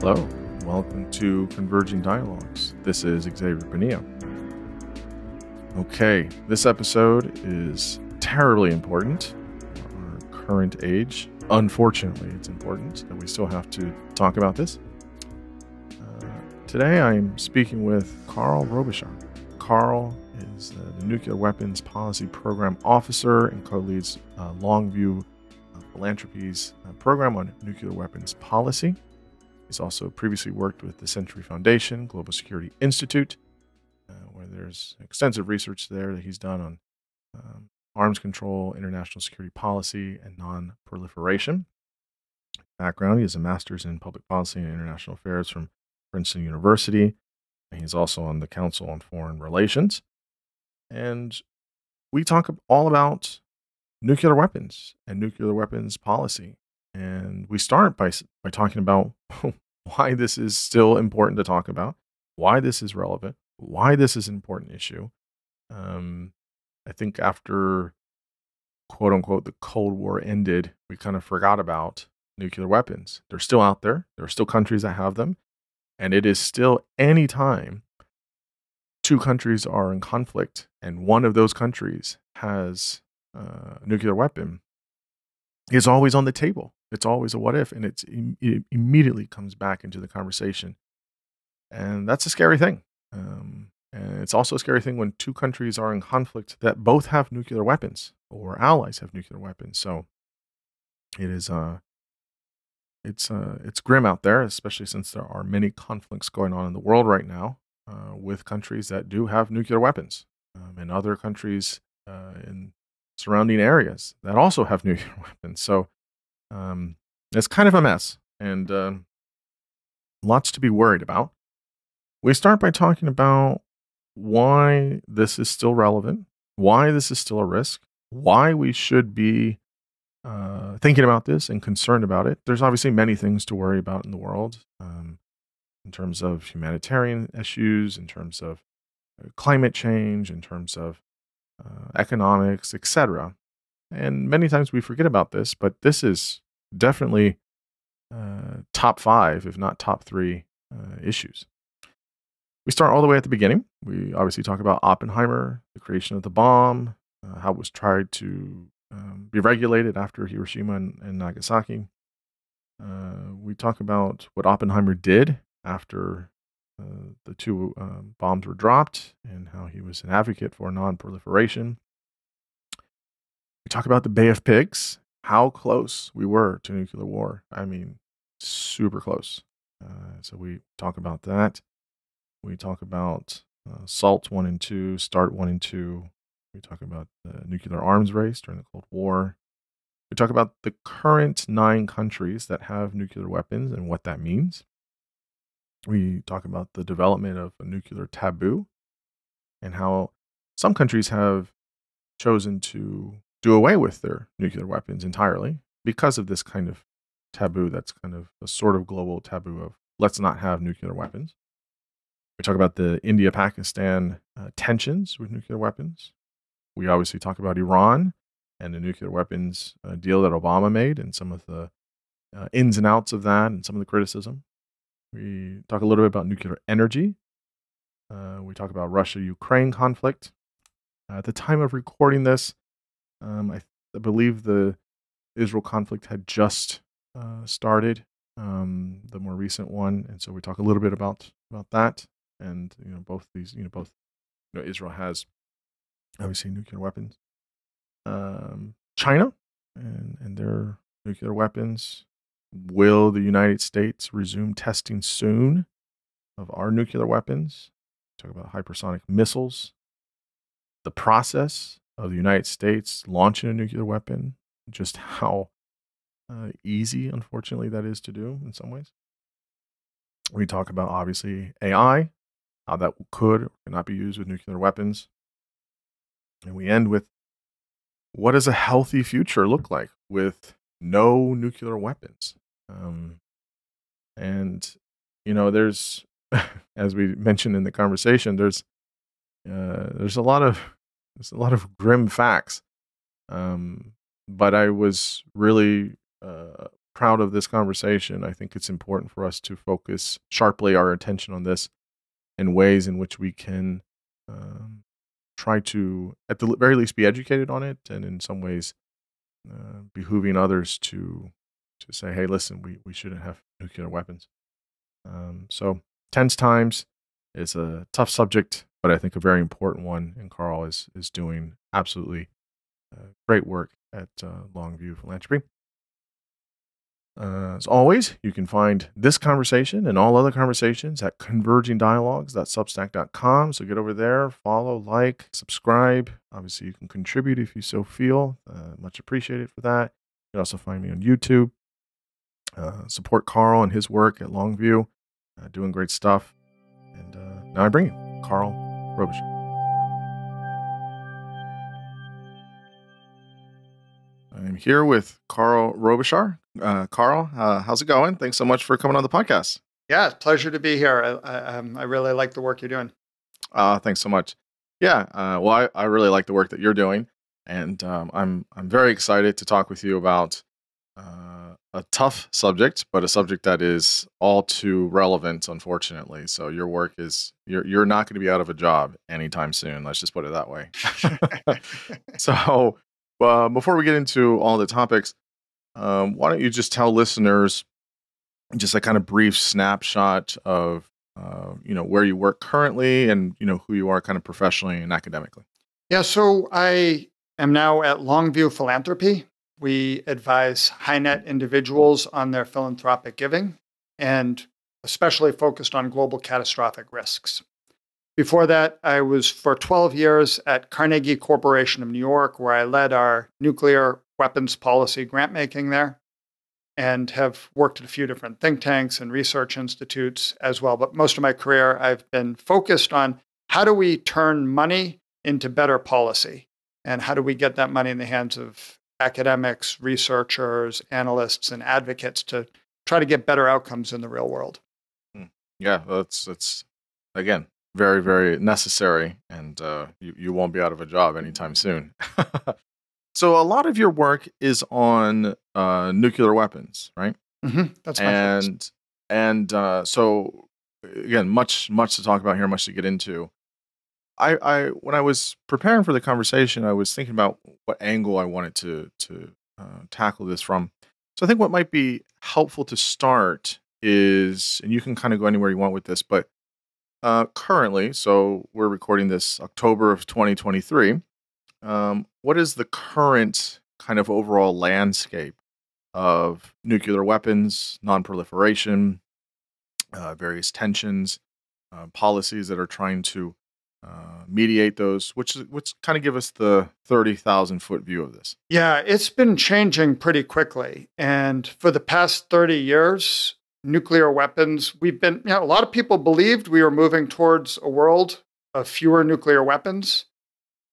Hello, welcome to Converging Dialogues. This is Xavier Bonilla. Okay, this episode is terribly important our current age. Unfortunately, it's important that we still have to talk about this. Uh, today, I'm speaking with Carl Robichaud. Carl is uh, the Nuclear Weapons Policy Program Officer and co leads uh, Longview uh, Philanthropy's uh, program on nuclear weapons policy. He's also previously worked with the Century Foundation, Global Security Institute, uh, where there's extensive research there that he's done on um, arms control, international security policy, and non proliferation. Background He has a master's in public policy and international affairs from Princeton University. He's also on the Council on Foreign Relations. And we talk all about nuclear weapons and nuclear weapons policy. And we start by, by talking about why this is still important to talk about, why this is relevant, why this is an important issue. Um, I think after quote unquote the Cold War ended, we kind of forgot about nuclear weapons. They're still out there. There are still countries that have them. And it is still any time two countries are in conflict and one of those countries has a nuclear weapon, is always on the table. It's always a what if, and it's, it immediately comes back into the conversation. And that's a scary thing. Um, and it's also a scary thing when two countries are in conflict that both have nuclear weapons or allies have nuclear weapons. So it is uh it's uh it's grim out there, especially since there are many conflicts going on in the world right now uh, with countries that do have nuclear weapons um, and other countries uh, in surrounding areas that also have nuclear weapons. So um, it's kind of a mess and uh, lots to be worried about. We start by talking about why this is still relevant, why this is still a risk, why we should be uh, thinking about this and concerned about it. There's obviously many things to worry about in the world um, in terms of humanitarian issues, in terms of uh, climate change, in terms of uh, economics, etc. And many times we forget about this, but this is definitely uh, top five, if not top three, uh, issues. We start all the way at the beginning. We obviously talk about Oppenheimer, the creation of the bomb, uh, how it was tried to um, be regulated after Hiroshima and, and Nagasaki. Uh, we talk about what Oppenheimer did after uh, the two um, bombs were dropped and how he was an advocate for non-proliferation. We talk about the Bay of Pigs, how close we were to nuclear war. I mean, super close. Uh, so we talk about that. We talk about uh, SALT 1 and 2, START 1 and 2. We talk about the nuclear arms race during the Cold War. We talk about the current nine countries that have nuclear weapons and what that means. We talk about the development of a nuclear taboo and how some countries have chosen to do away with their nuclear weapons entirely because of this kind of taboo that's kind of a sort of global taboo of let's not have nuclear weapons. We talk about the India Pakistan uh, tensions with nuclear weapons. We obviously talk about Iran and the nuclear weapons uh, deal that Obama made and some of the uh, ins and outs of that and some of the criticism. We talk a little bit about nuclear energy. Uh, we talk about Russia Ukraine conflict. at the time of recording this, um, I, I, believe the Israel conflict had just uh, started, um, the more recent one, and so we talk a little bit about about that and you know both these you know both you know Israel has obviously nuclear weapons. Um, China and and their nuclear weapons. Will the United States resume testing soon of our nuclear weapons? Talk about hypersonic missiles. The process of the United States launching a nuclear weapon, just how uh, easy, unfortunately, that is to do in some ways. We talk about obviously AI how that could or cannot be used with nuclear weapons. And we end with what does a healthy future look like with no nuclear weapons? Um, and, you know, there's, as we mentioned in the conversation, there's, uh, there's a lot of, there's a lot of grim facts. Um, but I was really uh, proud of this conversation. I think it's important for us to focus sharply our attention on this in ways in which we can um, try to, at the very least, be educated on it, and in some ways, uh, behooving others to to say, "Hey, listen, we we shouldn't have nuclear weapons." Um, so, tense times is a tough subject, but I think a very important one. And Carl is is doing absolutely uh, great work at uh, Longview Philanthropy. Uh, as always, you can find this conversation and all other conversations at convergingdialogues.substack.com. So get over there, follow, like, subscribe. Obviously, you can contribute if you so feel. Uh, much appreciated for that. You can also find me on YouTube. Uh, support Carl and his work at Longview, uh, doing great stuff. And uh, now I bring you Carl Robichaud. I'm here with Carl Robichaud. Uh, Carl, uh, how's it going? Thanks so much for coming on the podcast. Yeah, pleasure to be here. I, I, um, I really like the work you're doing. Uh, thanks so much. Yeah, uh, well, I, I really like the work that you're doing, and um, I'm I'm very excited to talk with you about uh, a tough subject, but a subject that is all too relevant, unfortunately. So your work is you're you're not going to be out of a job anytime soon. Let's just put it that way. so uh, before we get into all the topics, um, why don't you just tell listeners just a kind of brief snapshot of uh, you know where you work currently and you know who you are kind of professionally and academically. Yeah, so I am now at Longview Philanthropy. We advise high net individuals on their philanthropic giving and especially focused on global catastrophic risks. Before that, I was for 12 years at Carnegie Corporation of New York, where I led our nuclear weapons policy grant making there and have worked at a few different think tanks and research institutes as well. But most of my career, I've been focused on how do we turn money into better policy? And how do we get that money in the hands of academics, researchers, analysts, and advocates to try to get better outcomes in the real world? Hmm. Yeah, that's that's again very, very necessary, and uh, you, you won't be out of a job anytime soon. so, a lot of your work is on uh, nuclear weapons, right? Mm-hmm. That's and and uh, so again, much much to talk about here, much to get into. I, I when I was preparing for the conversation, I was thinking about what angle I wanted to to uh, tackle this from. So I think what might be helpful to start is, and you can kind of go anywhere you want with this, but uh, currently, so we're recording this October of 2023. Um, what is the current kind of overall landscape of nuclear weapons, nonproliferation, uh, various tensions, uh, policies that are trying to uh, mediate those, which which kind of give us the thirty thousand foot view of this. Yeah, it's been changing pretty quickly, and for the past thirty years, nuclear weapons. We've been, you know, a lot of people believed we were moving towards a world of fewer nuclear weapons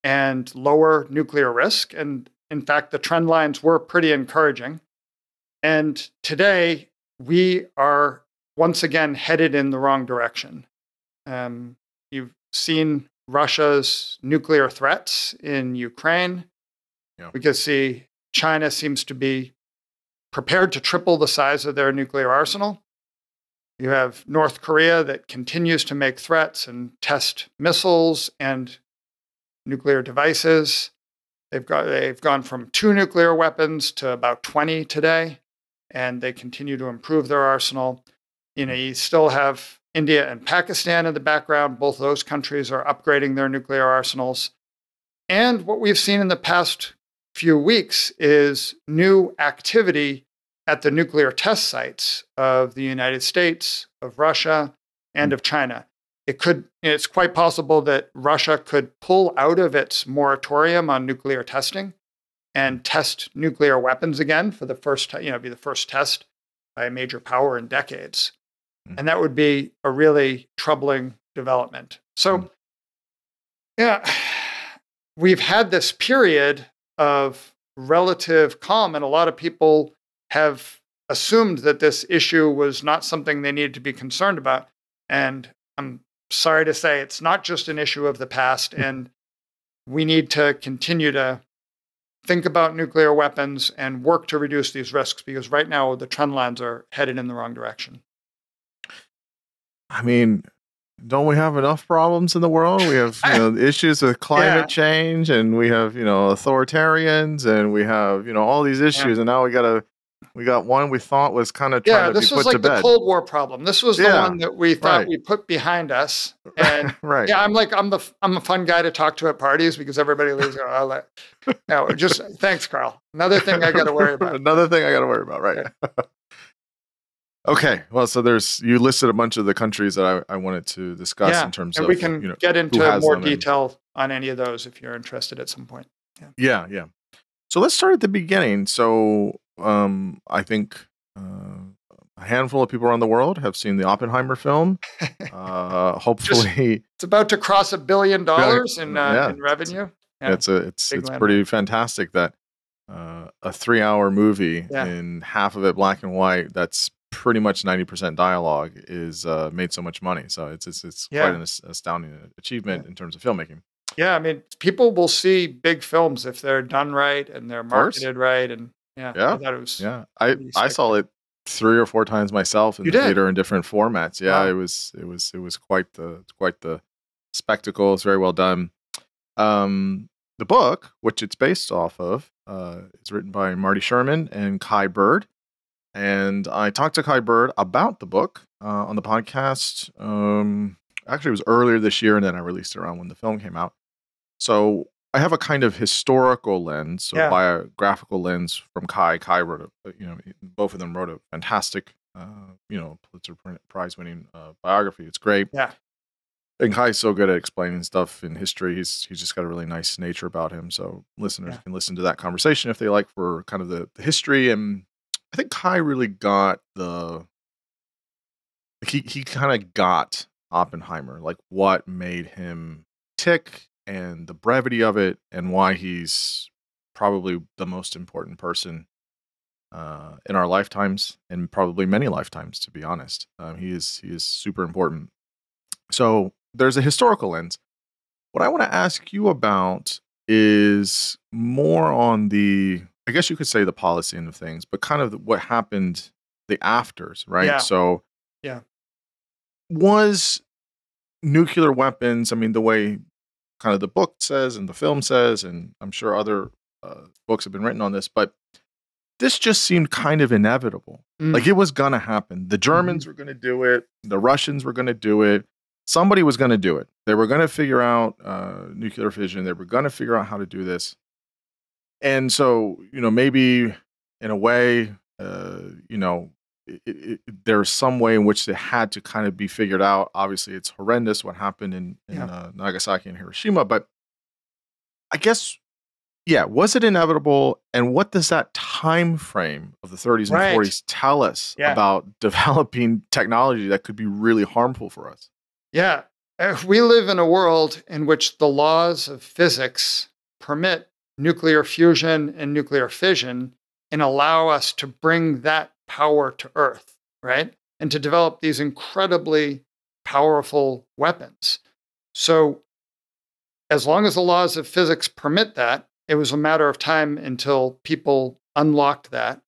and lower nuclear risk. And in fact, the trend lines were pretty encouraging. And today, we are once again headed in the wrong direction. Um, you've seen Russia's nuclear threats in Ukraine. Yeah. We can see China seems to be prepared to triple the size of their nuclear arsenal. You have North Korea that continues to make threats and test missiles and nuclear devices. They've, got, they've gone from two nuclear weapons to about 20 today, and they continue to improve their arsenal. You know, you still have India and Pakistan in the background. Both those countries are upgrading their nuclear arsenals. And what we've seen in the past few weeks is new activity at the nuclear test sites of the United States, of Russia, and of China. It could, it's quite possible that Russia could pull out of its moratorium on nuclear testing and test nuclear weapons again for the first, time, you know, be the first test by a major power in decades. Mm. And that would be a really troubling development. So, mm. yeah, we've had this period of relative calm, and a lot of people have assumed that this issue was not something they needed to be concerned about. And I'm sorry to say it's not just an issue of the past, and we need to continue to think about nuclear weapons and work to reduce these risks because right now the trend lines are headed in the wrong direction. I mean, don't we have enough problems in the world? We have you know issues with climate yeah. change, and we have you know authoritarians, and we have you know all these issues, yeah. and now we got to we got one we thought was kind of yeah. This was like the Cold War problem. This was the one that we thought right. we put behind us. And right. yeah, I'm like I'm the I'm a fun guy to talk to at parties because everybody leaves. I'll let, no, just thanks, Carl. Another thing I got to worry about. Another thing I got to worry about. Right. Okay. Well, so there's you listed a bunch of the countries that I, I wanted to discuss yeah, in terms of. and of we can you know, get into more detail on any of those if you're interested at some point. Yeah. Yeah. Yeah. So let's start at the beginning. So um, I think uh, a handful of people around the world have seen the Oppenheimer film. Uh, hopefully, it's about to cross a billion dollars in, uh, yeah, in revenue. Yeah. It's a it's Big it's pretty fantastic that uh, a three hour movie yeah. in half of it black and white that's pretty much 90% dialogue is uh, made so much money so it's it's, it's quite an astounding achievement in terms of filmmaking yeah i mean people will see big films if they're done right and they're marketed right and yeah. Yeah. I thought it was. Yeah. I, I saw it three or four times myself in you the did? theater in different formats. Yeah. Wow. It was, it was, it was quite the, quite the spectacle. It's very well done. Um, the book, which it's based off of, uh, is written by Marty Sherwin and Kai Bird. And I talked to Kai Bird about the book uh, on the podcast. Um, actually, it was earlier this year, and then I released it around when the film came out. So I have a kind of historical lens, or yeah. biographical lens from Kai. Kai wrote a, you know, both of them wrote a fantastic, uh, you know, Pulitzer Prize winning uh, biography. It's great. Yeah. And Kai's so good at explaining stuff in history. He's he's just got a really nice nature about him. So listeners yeah. can listen to that conversation if they like for kind of the, the history. And I think Kai really got the he he kind of got Oppenheimer, like what made him tick and the brevity of it and why he's probably the most important person uh, in our lifetimes and probably many lifetimes to be honest. Um, he is he is super important. So there's a historical lens. What i want to ask you about is more on the i guess you could say the policy end of things but kind of what happened the afters right yeah. so yeah was nuclear weapons i mean the way kind of the book says and the film says, and I'm sure other uh, books have been written on this, but this just seemed kind of inevitable. Mm. Like it was going to happen. The Germans mm. were going to do it, the Russians were going to do it. Somebody was going to do it. They were going to figure out uh, nuclear fission. They were going to figure out how to do this. And so, you know, maybe in a way, uh, you know, it, it, there's some way in which it had to kind of be figured out. Obviously, it's horrendous what happened in, in yeah. uh, Nagasaki and Hiroshima, but I guess, yeah, was it inevitable? And what does that time frame of the 30s and right. 40s tell us yeah. about developing technology that could be really harmful for us? Yeah, if we live in a world in which the laws of physics permit nuclear fusion and nuclear fission and allow us to bring that power to Earth, right? And to develop these incredibly powerful weapons. So, as long as the laws of physics permit that, it was a matter of time until people unlocked that.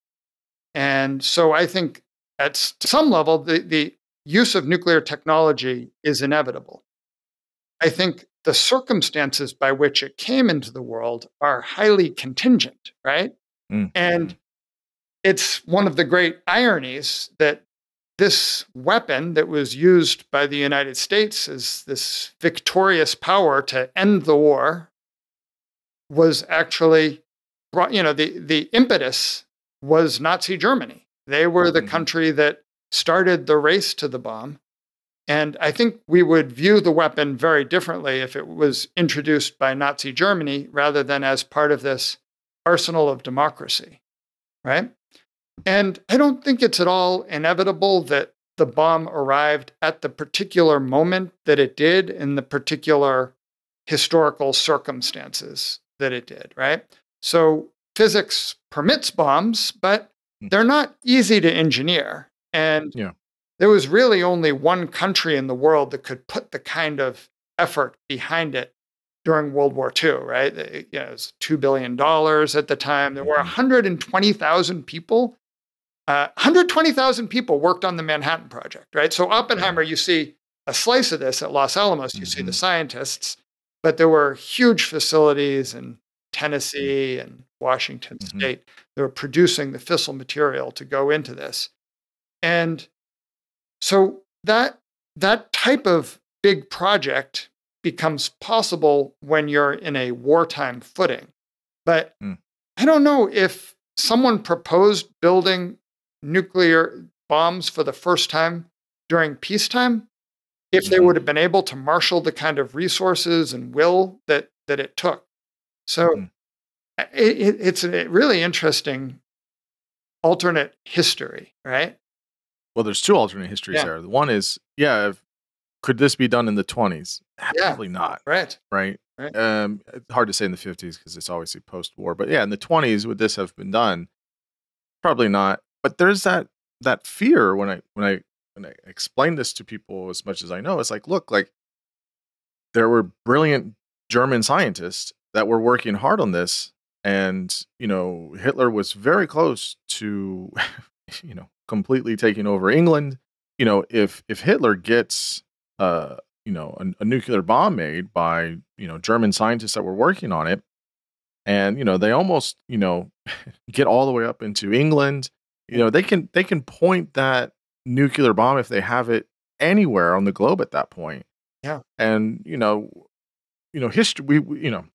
And so, I think at some level, the, the use of nuclear technology is inevitable. I think the circumstances by which it came into the world are highly contingent, right? Mm. And it's one of the great ironies that this weapon that was used by the United States as this victorious power to end the war was actually brought, you know, the, the impetus was Nazi Germany. They were the mm-hmm. country that started the race to the bomb. And I think we would view the weapon very differently if it was introduced by Nazi Germany rather than as part of this arsenal of democracy, right? And I don't think it's at all inevitable that the bomb arrived at the particular moment that it did in the particular historical circumstances that it did, right? So physics permits bombs, but hmm. they're not easy to engineer. And yeah. There was really only one country in the world that could put the kind of effort behind it during World War II, right? It, you know, it was $2 billion at the time. There were 120,000 people. Uh, 120,000 people worked on the Manhattan Project, right? So Oppenheimer, you see a slice of this at Los Alamos. You mm-hmm. see the mm-hmm. scientists, but there were huge facilities in Tennessee and Washington mm-hmm. State that were producing the fissile material to go into this. And so that that type of big project becomes possible when you're in a wartime footing. But mm. I don't know if someone proposed building nuclear bombs for the first time during peacetime, if they would have been able to marshal the kind of resources and will that that it took. So mm. it, it's a really interesting alternate history, right? Well, there's two alternate histories yeah. there. The one is, yeah, if, could this be done in the 20s? Yeah, Probably not. Right. Right. right. Um, hard to say in the 50s because it's obviously post-war. But yeah, in the 20s, would this have been done? Probably not. But there's that that fear when I when I when I explain this to people as much as I know. It's like, look, like there were brilliant German scientists that were working hard on this, and you know Hitler was very close to, you know, completely taking over England. You know, if if Hitler gets uh, you know, a, a, nuclear bomb made by, you know, German scientists that were working on it. And, you know, they almost, you know, get all the way up into England. You know, they can they can point that nuclear bomb if they have it anywhere on the globe at that point. Yeah. And, you know, you know, history we, we you know,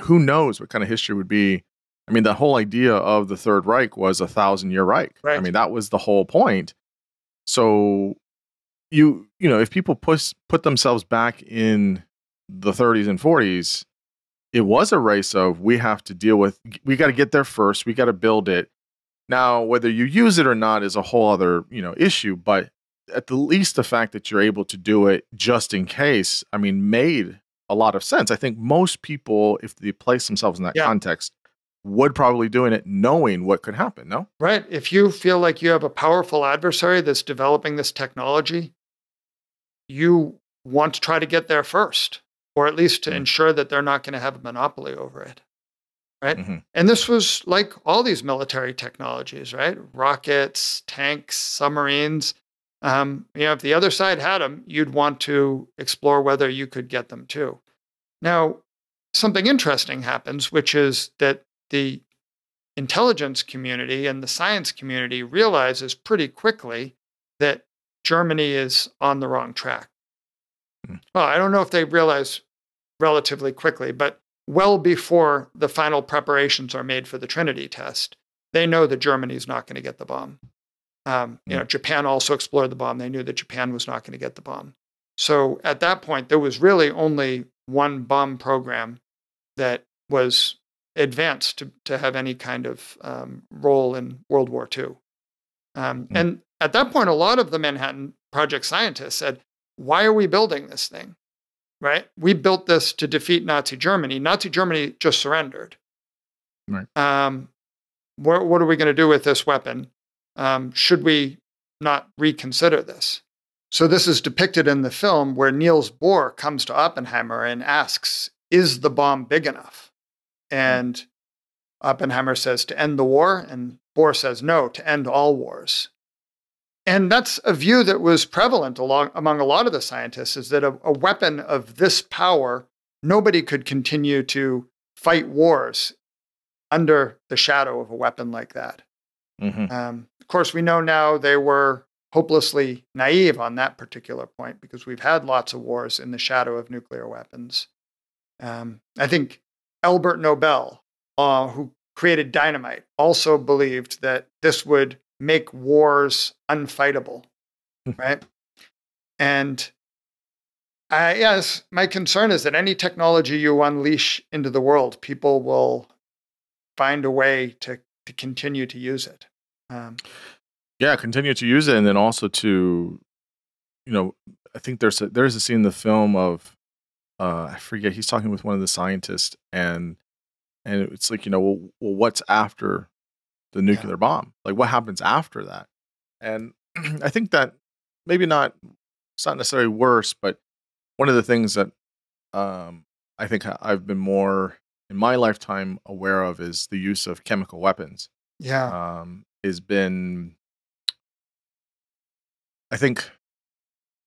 who knows what kind of history would be I mean, the whole idea of the Third Reich was a thousand year Reich. Right. I mean, that was the whole point. So you you know if people put put themselves back in the 30s and 40s it was a race of we have to deal with we got to get there first we got to build it now whether you use it or not is a whole other you know issue but at the least the fact that you're able to do it just in case i mean made a lot of sense i think most people if they place themselves in that yeah. context would probably doing it knowing what could happen no right if you feel like you have a powerful adversary that's developing this technology you want to try to get there first, or at least to mm-hmm. ensure that they're not going to have a monopoly over it. Right. Mm-hmm. And this was like all these military technologies, right? Rockets, tanks, submarines. Um, you know, if the other side had them, you'd want to explore whether you could get them too. Now, something interesting happens, which is that the intelligence community and the science community realizes pretty quickly that Germany is on the wrong track. Mm. Well, I don't know if they realize relatively quickly, but well before the final preparations are made for the Trinity test, they know that Germany is not going to get the bomb. Um, you know, hmm. Japan also explored the bomb. They knew that Japan was not going to get the bomb. So at that point, there was really only one bomb program that was advanced to, to have any kind of um, role in World War II. Um, mm. And at that point, a lot of the Manhattan Project scientists said, Why are we building this thing? Right? We built this to defeat Nazi Germany. Nazi Germany just surrendered. Right. Um, what, what, are we going to do with this weapon? Um, should we not reconsider this? So, this is depicted in the film where Niels Bohr comes to Oppenheimer and asks, Is the bomb big enough? Hmm. And Oppenheimer says, To end the war. And Bohr says, No, to end all wars. And that's a view that was prevalent along, among a lot of the scientists is that a, a weapon of this power, nobody could continue to fight wars under the shadow of a weapon like that. Mm-hmm. Um, of course, we know now they were hopelessly naive on that particular point because we've had lots of wars in the shadow of nuclear weapons. Um, I think Albert Nobel, uh, who created dynamite, also believed that this would make wars unfightable, hmm. right? And I, yes, my concern is that any technology you unleash into the world, people will find a way to to continue to use it. Um, yeah, continue to use it, and then also to, you know, I think there's a, there's a scene in the film of, uh, I forget, he's talking with one of the scientists, and and it's like you know, well, well what's after the nuclear yeah. bomb. Like what happens after that? And I think that maybe not it's not necessarily worse, but one of the things that um, I think I've been more in my lifetime aware of is the use of chemical weapons. Yeah. Um, has been, I think,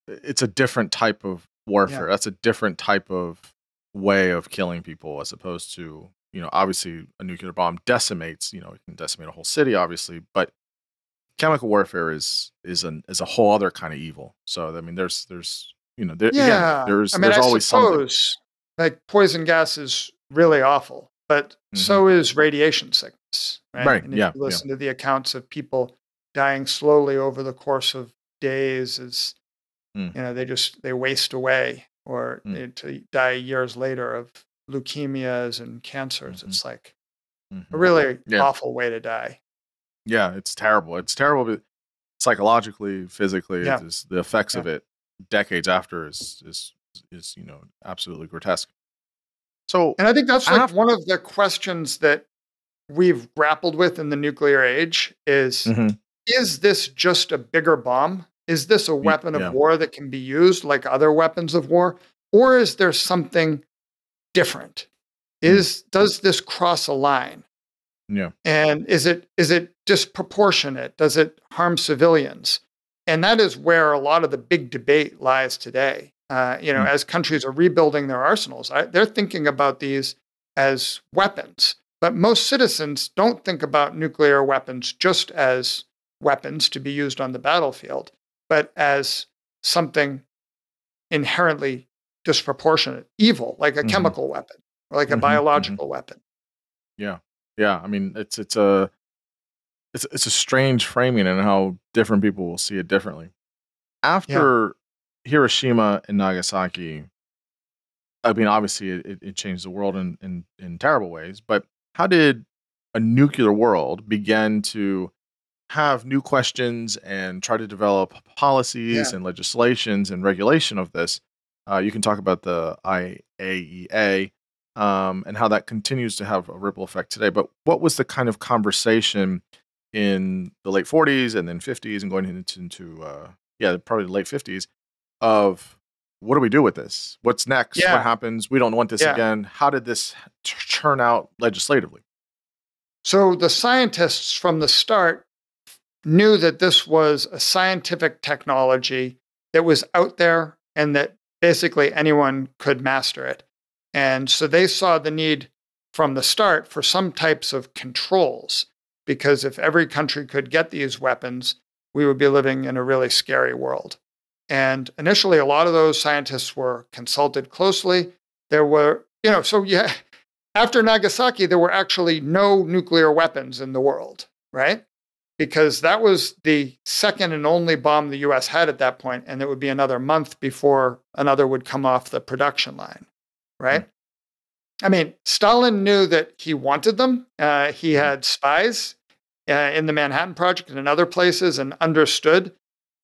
it's a different type of warfare. That's a different type of way of killing people as opposed to you know obviously a nuclear bomb decimates you know it can decimate a whole city obviously but chemical warfare is is an is a whole other kind of evil so i mean there's there's you know there, yeah. again, there's I mean, there's I always suppose, something like poison gas is really awful, but Mhm. so is radiation sickness. Right. Right, And if yeah, you listen to the accounts of people dying slowly over the course of days, as Mm. you know, they just they waste away, or Mm. they- to die years later of leukemias and cancers. Mhm. It's like Mhm. a really Yeah. awful way to die. yeah it's terrible it's terrible but psychologically physically Yeah. it's, it's- the effects Yeah. of it decades after is is is you know absolutely grotesque so And I think that's like Af- one of the questions that we've grappled with in the nuclear age is Mhm. is this just a bigger bomb? Is this a weapon of yeah. war that can be used like other weapons of war? Or is there something different? Hmm. Is does this cross a line? yeah And is it is it disproportionate? Does it harm civilians? And that is where a lot of the big debate lies today. Uh, you know, Mm. as countries are rebuilding their arsenals, I, they're thinking about these as weapons. But most citizens don't think about nuclear weapons just as weapons to be used on the battlefield, but as something inherently disproportionate, evil, like a Mhm. chemical weapon or like a Mhm, mhm. biological weapon. Yeah, yeah. I mean, it's it's a it's it's a strange framing and how different people will see it differently. After Hiroshima and Nagasaki, I mean, obviously it, it- it changed the world in, in in terrible ways. But how did a nuclear world begin to have new questions and try to develop policies Yeah. and legislations and regulation of this? Uh, you can talk about the IAEA um, and how that continues to have a ripple effect today. But what was the kind of conversation in the late 40s and then 50s and going into, into uh, yeah, probably the late 50s of what do we do with this? What's next? Yeah. What happens? We don't want this Yeah. again. How did this turn out legislatively? So the scientists from the start knew that this was a scientific technology that was out there and that basically anyone could master it. And so they saw the need from the start for some types of controls, because if every country could get these weapons, we would be living in a really scary world. And initially, a lot of those scientists were consulted closely. There were, you know, so yeah, after Nagasaki, there were actually no nuclear weapons in the world, right? Because that was the second and only bomb the US had at that point, and it would be another month before another would come off the production line, right? I mean, Stalin knew that he wanted them. Uh, he had spies uh, in the Manhattan Project and in other places and understood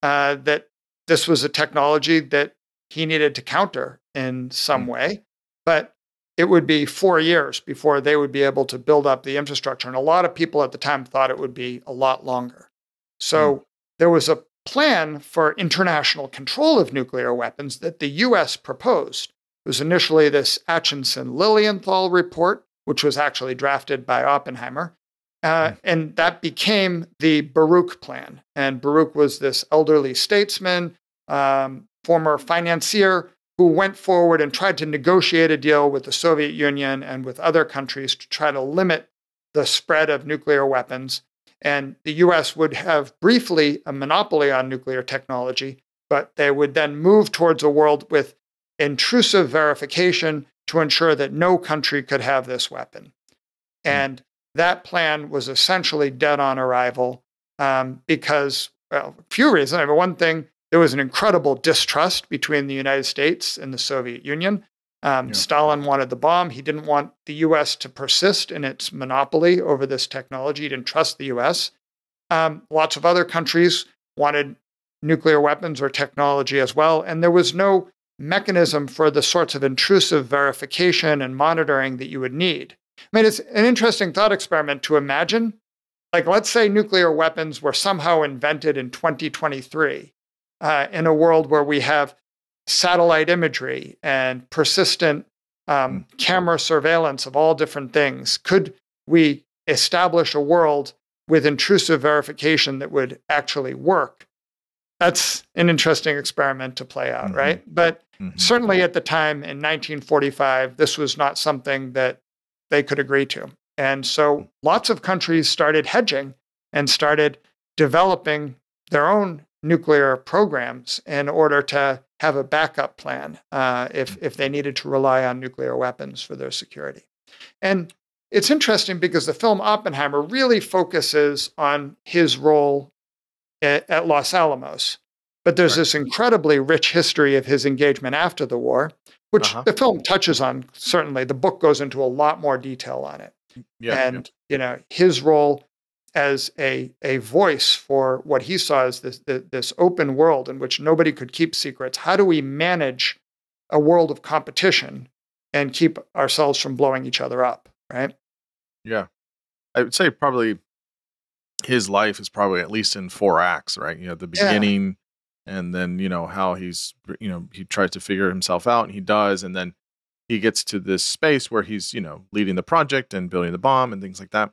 uh, that this was a technology that he needed to counter in some Mm. way. But it would be four years before they would be able to build up the infrastructure. And a lot of people at the time thought it would be a lot longer. So there was a plan for international control of nuclear weapons that the US proposed. It was initially this Acheson Lilienthal report, which was actually drafted by Oppenheimer. Uh, and that became the Baruch plan. And Baruch was this elderly statesman, um, former financier, who went forward and tried to negotiate a deal with the Soviet Union and with other countries to try to limit the spread of nuclear weapons. And the US would have briefly a monopoly on nuclear technology, but they would then move towards a world with intrusive verification to ensure that no country could have this weapon. And that plan was essentially dead on arrival um, because, well, a few reasons. I mean, one thing, there was an incredible distrust between the United States and the Soviet Union. Um, Yeah. Stalin wanted the bomb. He didn't want the US to persist in its monopoly over this technology. He didn't trust the US. Um, lots of other countries wanted nuclear weapons or technology as well. And there was no mechanism for the sorts of intrusive verification and monitoring that you would need. I mean, it's an interesting thought experiment to imagine. Like, let's say nuclear weapons were somehow invented in 2023 uh, in a world where we have satellite imagery and persistent um, mm. camera surveillance of all different things. Could we establish a world with intrusive verification that would actually work? That's an interesting experiment to play out, mm-hmm. right? But mm-hmm. certainly at the time in 1945, this was not something that they could agree to. And so lots of countries started hedging and started developing their own nuclear programs in order to have a backup plan uh, if, if they needed to rely on nuclear weapons for their security. And it's interesting because the film Oppenheimer really focuses on his role at, at Los Alamos. But there's right. this incredibly rich history of his engagement after the war, which uh-huh. the film touches on, certainly. The book goes into a lot more detail on it. Yeah, and, yeah. you know, his role as a, a voice for what he saw as this, this open world in which nobody could keep secrets. How do we manage a world of competition and keep ourselves from blowing each other up, right? Yeah. I would say probably his life is probably at least in four acts, right? You know, the beginning yeah. and then, you know, how he's, you know, he tries to figure himself out and he does. And then he gets to this space where he's, you know, leading the project and building the bomb and things like that.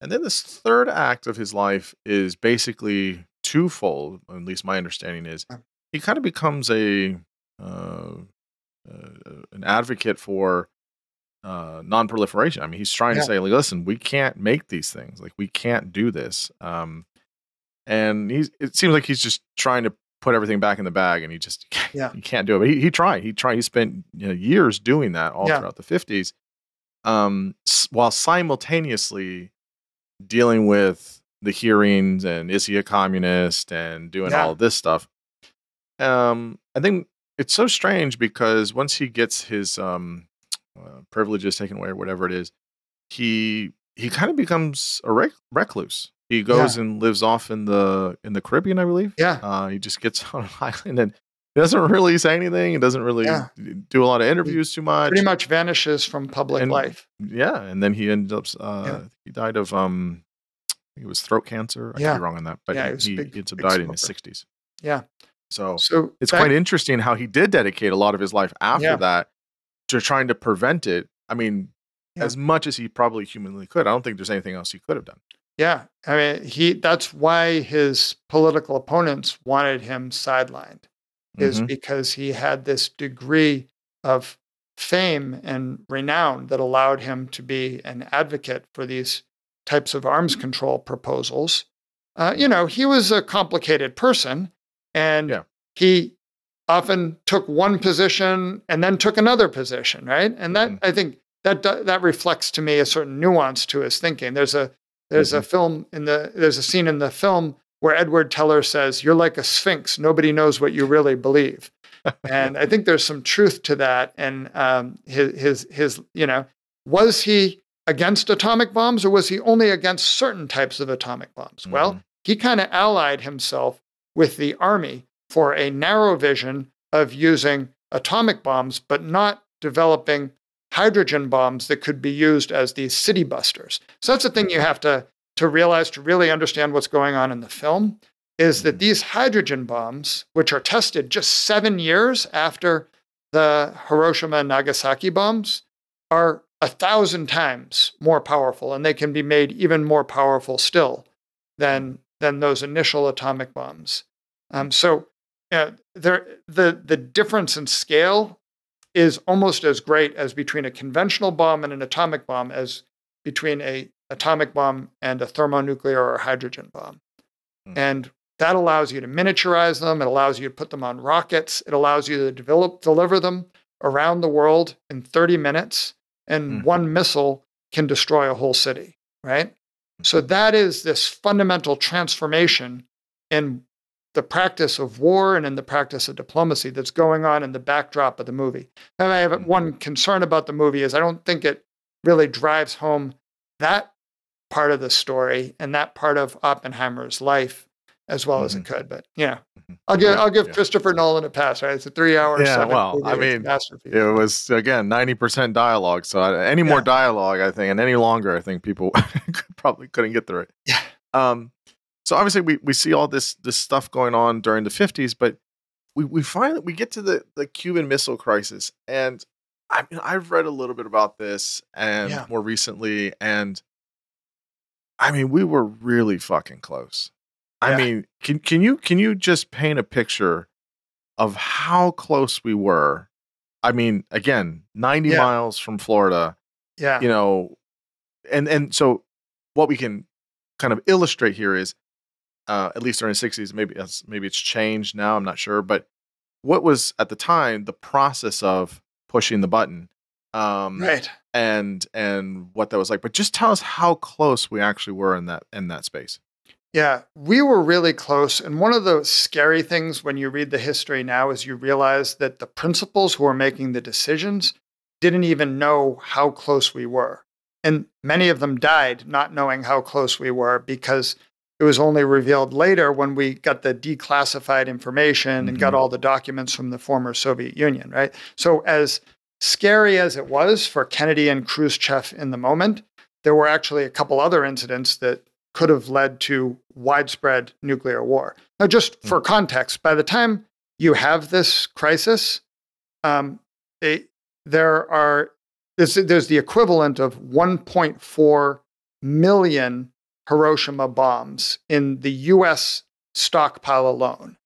And then this third act of his life is basically twofold. At least my understanding is he kind of becomes a uh, uh, an advocate for uh, non-proliferation. I mean, he's trying yeah. to say, like, listen, we can't make these things. Like, we can't do this. Um, and he's it seems like he's just trying to put everything back in the bag, and he just yeah. he can't do it. But he, he tried. He tried. He spent you know, years doing that all yeah. throughout the fifties, um, while simultaneously dealing with the hearings and is he a communist and doing yeah. all this stuff. Um, I think it's so strange because once he gets his um, uh, privileges taken away or whatever it is, he he kind of becomes a rec- recluse. He goes yeah. and lives off in the in the Caribbean, I believe. Yeah. Uh, he just gets on an island and he doesn't really say anything. He doesn't really yeah. do a lot of interviews too much. Pretty much vanishes from public and, life. Yeah, and then he ends up. Uh, yeah. He died of um, it was throat cancer. I yeah. could be wrong on that, but yeah, he, big, he died in his sixties. Yeah. So, so it's quite interesting how he did dedicate a lot of his life after that to trying to prevent it. I mean, as much as he probably humanly could. I don't think there's anything else he could have done. Yeah, I mean, he that's why his political opponents wanted him sidelined, is mm-hmm. because he had this degree of fame and renown that allowed him to be an advocate for these types of arms control proposals. Uh, you know, he was a complicated person and yeah. he often took one position and then took another position, right? And that mm-hmm. I think that that reflects to me a certain nuance to his thinking. There's a there's mm-hmm. a film in the there's a scene in the film where Edward Teller says, "You're like a sphinx. Nobody knows what you really believe." and I think there's some truth to that. And um, his his his you know was he against atomic bombs or was he only against certain types of atomic bombs? Mm-hmm. Well, he kind of allied himself with the army for a narrow vision of using atomic bombs, but not developing hydrogen bombs that could be used as these city busters. So that's the thing you have to, to realize to really understand what's going on in the film is that these hydrogen bombs, which are tested just seven years after the Hiroshima and Nagasaki bombs, are a thousand times more powerful, and they can be made even more powerful still than than those initial atomic bombs. Um, so, uh, there the the difference in scale is almost as great as between a conventional bomb and an atomic bomb as between a atomic bomb and a thermonuclear or hydrogen bomb. Mm. And that allows you to miniaturize them. It allows you to put them on rockets. It allows you to develop, deliver them around the world in 30 minutes and mm. one missile can destroy a whole city, right? So that is this fundamental transformation in the practice of war and in the practice of diplomacy that's going on in the backdrop of the movie. And I have mm. one concern about the movie is I don't think it really drives home that part of the story and that part of Oppenheimer's life as well mm-hmm. as it mm-hmm. could. But yeah, mm-hmm. I'll give I'll give yeah. Christopher Nolan a pass. Right, it's a three hour. Yeah, well, I mean. It was again ninety percent dialogue. So any more yeah. dialogue, I think, and any longer, I think people probably couldn't get through it. Yeah. Um. So obviously, we we see all this this stuff going on during the fifties, but we we finally we get to the the Cuban Missile Crisis, and I mean, I've read a little bit about this and Yeah. more recently, and I mean, we were really fucking close. I Yeah. mean, can can you can you just paint a picture of how close we were? I mean, again, 90 Yeah. miles from Florida, Yeah. you know, and and so what we can kind of illustrate here is uh, at least during the 60s maybe that's maybe it's changed now i'm not sure but what was at the time the process of pushing the button um, right. and and what that was like but just tell us how close we actually were in that in that space Yeah, we were really close. And one of the scary things when you read the history now is you realize that the principals who were making the decisions didn't even know how close we were. And many of them died not knowing how close we were because it was only revealed later when we got the declassified information and got Mhm. all the documents from the former Soviet Union, right? So, as scary as it was for Kennedy and Khrushchev in the moment, there were actually a couple other incidents that could have led to widespread nuclear war. Now, just for context, by the time you have this crisis, um, there are there's, there's the equivalent of 1.4 million Hiroshima bombs in the U.S. stockpile alone.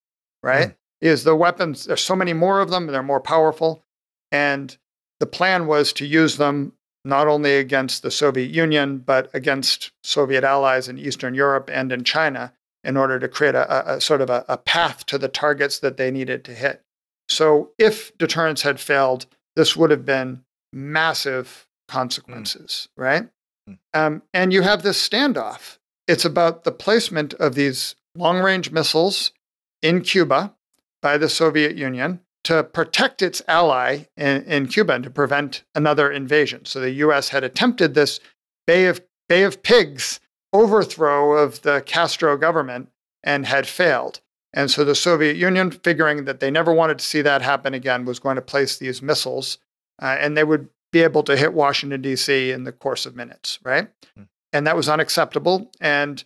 Right? Is the weapons? There's so many more of them. They're more powerful, and the plan was to use them not only against the Soviet Union, but against Soviet allies in Eastern Europe and in China in order to create a, a, sort of a, a path to the targets that they needed to hit. So if deterrence had failed, this would have been massive consequences, right? Mm. Um, and you have this standoff. It's about the placement of these long range missiles in Cuba by the Soviet Union to protect its ally in, in Cuba and to prevent another invasion. So the US had attempted this Bay of, Bay of Pigs overthrow of the Castro government and had failed. And so the Soviet Union, figuring that they never wanted to see that happen again, was going to place these missiles uh, and they would be able to hit Washington, D.C. in the course of minutes, right? Mm. And that was unacceptable. And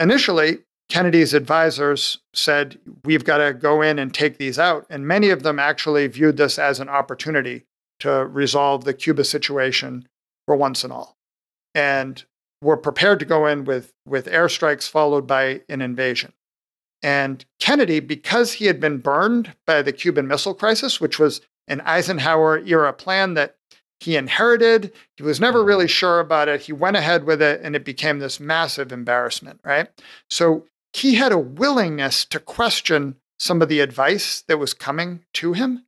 initially, Kennedy's advisors said, we've got to go in and take these out. And many of them actually viewed this as an opportunity to resolve the Cuba situation for once and all. And were prepared to go in with, with airstrikes followed by an invasion. And Kennedy, because he had been burned by the Cuban Missile Crisis, which was an Eisenhower era plan that he inherited, he was never mm-hmm. really sure about it. He went ahead with it, and it became this massive embarrassment, right? So he had a willingness to question some of the advice that was coming to him.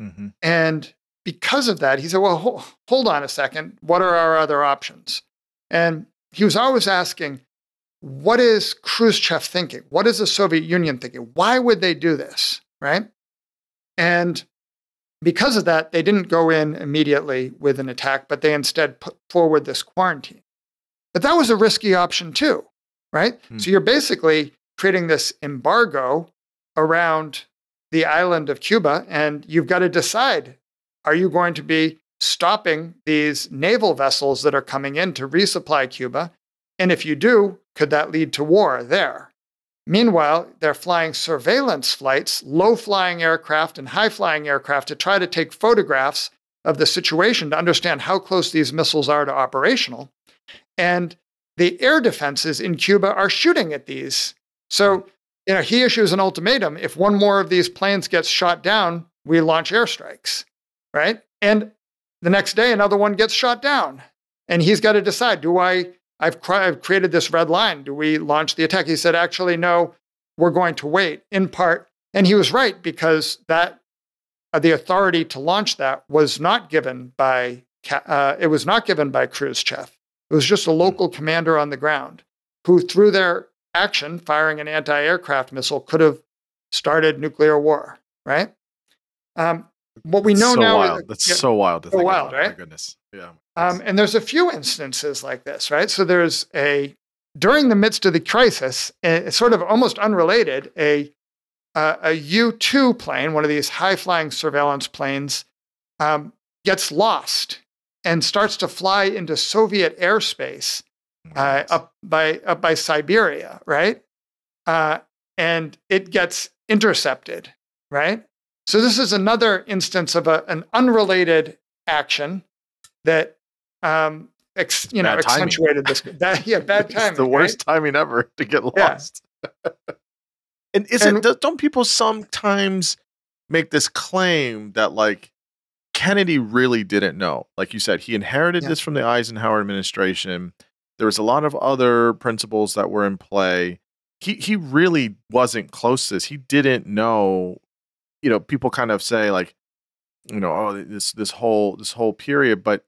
mm-hmm. And because of that, he said, Well, ho- hold on a second. What are our other options? And he was always asking, What is Khrushchev thinking? What is the Soviet Union thinking? Why would they do this? Right. And because of that, they didn't go in immediately with an attack, but they instead put forward this quarantine. But that was a risky option too, right? Hmm. So you're basically creating this embargo around the island of Cuba, and you've got to decide are you going to be stopping these naval vessels that are coming in to resupply Cuba? And if you do, could that lead to war there? Meanwhile, they're flying surveillance flights, low flying aircraft and high flying aircraft to try to take photographs of the situation to understand how close these missiles are to operational. And the air defenses in Cuba are shooting at these. So, you know, he issues an ultimatum if one more of these planes gets shot down, we launch airstrikes, right? And the next day, another one gets shot down. And he's got to decide do I I've, cr- I've created this red line. Do we launch the attack? He said, actually, no, we're going to wait in part. And he was right because that uh, the authority to launch that was not given by uh, it was not given by Khrushchev. It was just a local commander on the ground who, through their action, firing an anti-aircraft missile, could have started nuclear war. Right. Um, what we know so now wild. is That's yeah, so wild to so think wild, about. My right? goodness. Yeah. um, and there's a few instances like this, right? So there's a during the midst of the crisis, a, sort of almost unrelated, a uh, a U two plane, one of these high flying surveillance planes, um, gets lost and starts to fly into Soviet airspace uh, up by up by Siberia, right? Uh, and it gets intercepted, right? So this is another instance of a, an unrelated action that um, ex, you know timing. accentuated this. That, yeah, bad It's timing. the right? worst timing ever to get Yeah. lost. and isn't And- don't people sometimes make this claim that like Kennedy really didn't know? Like you said, he inherited Yeah. this from the Eisenhower administration. There was a lot of other principles that were in play. He he really wasn't close to this. He didn't know. You know, people kind of say like, you know, oh, this this whole this whole period, but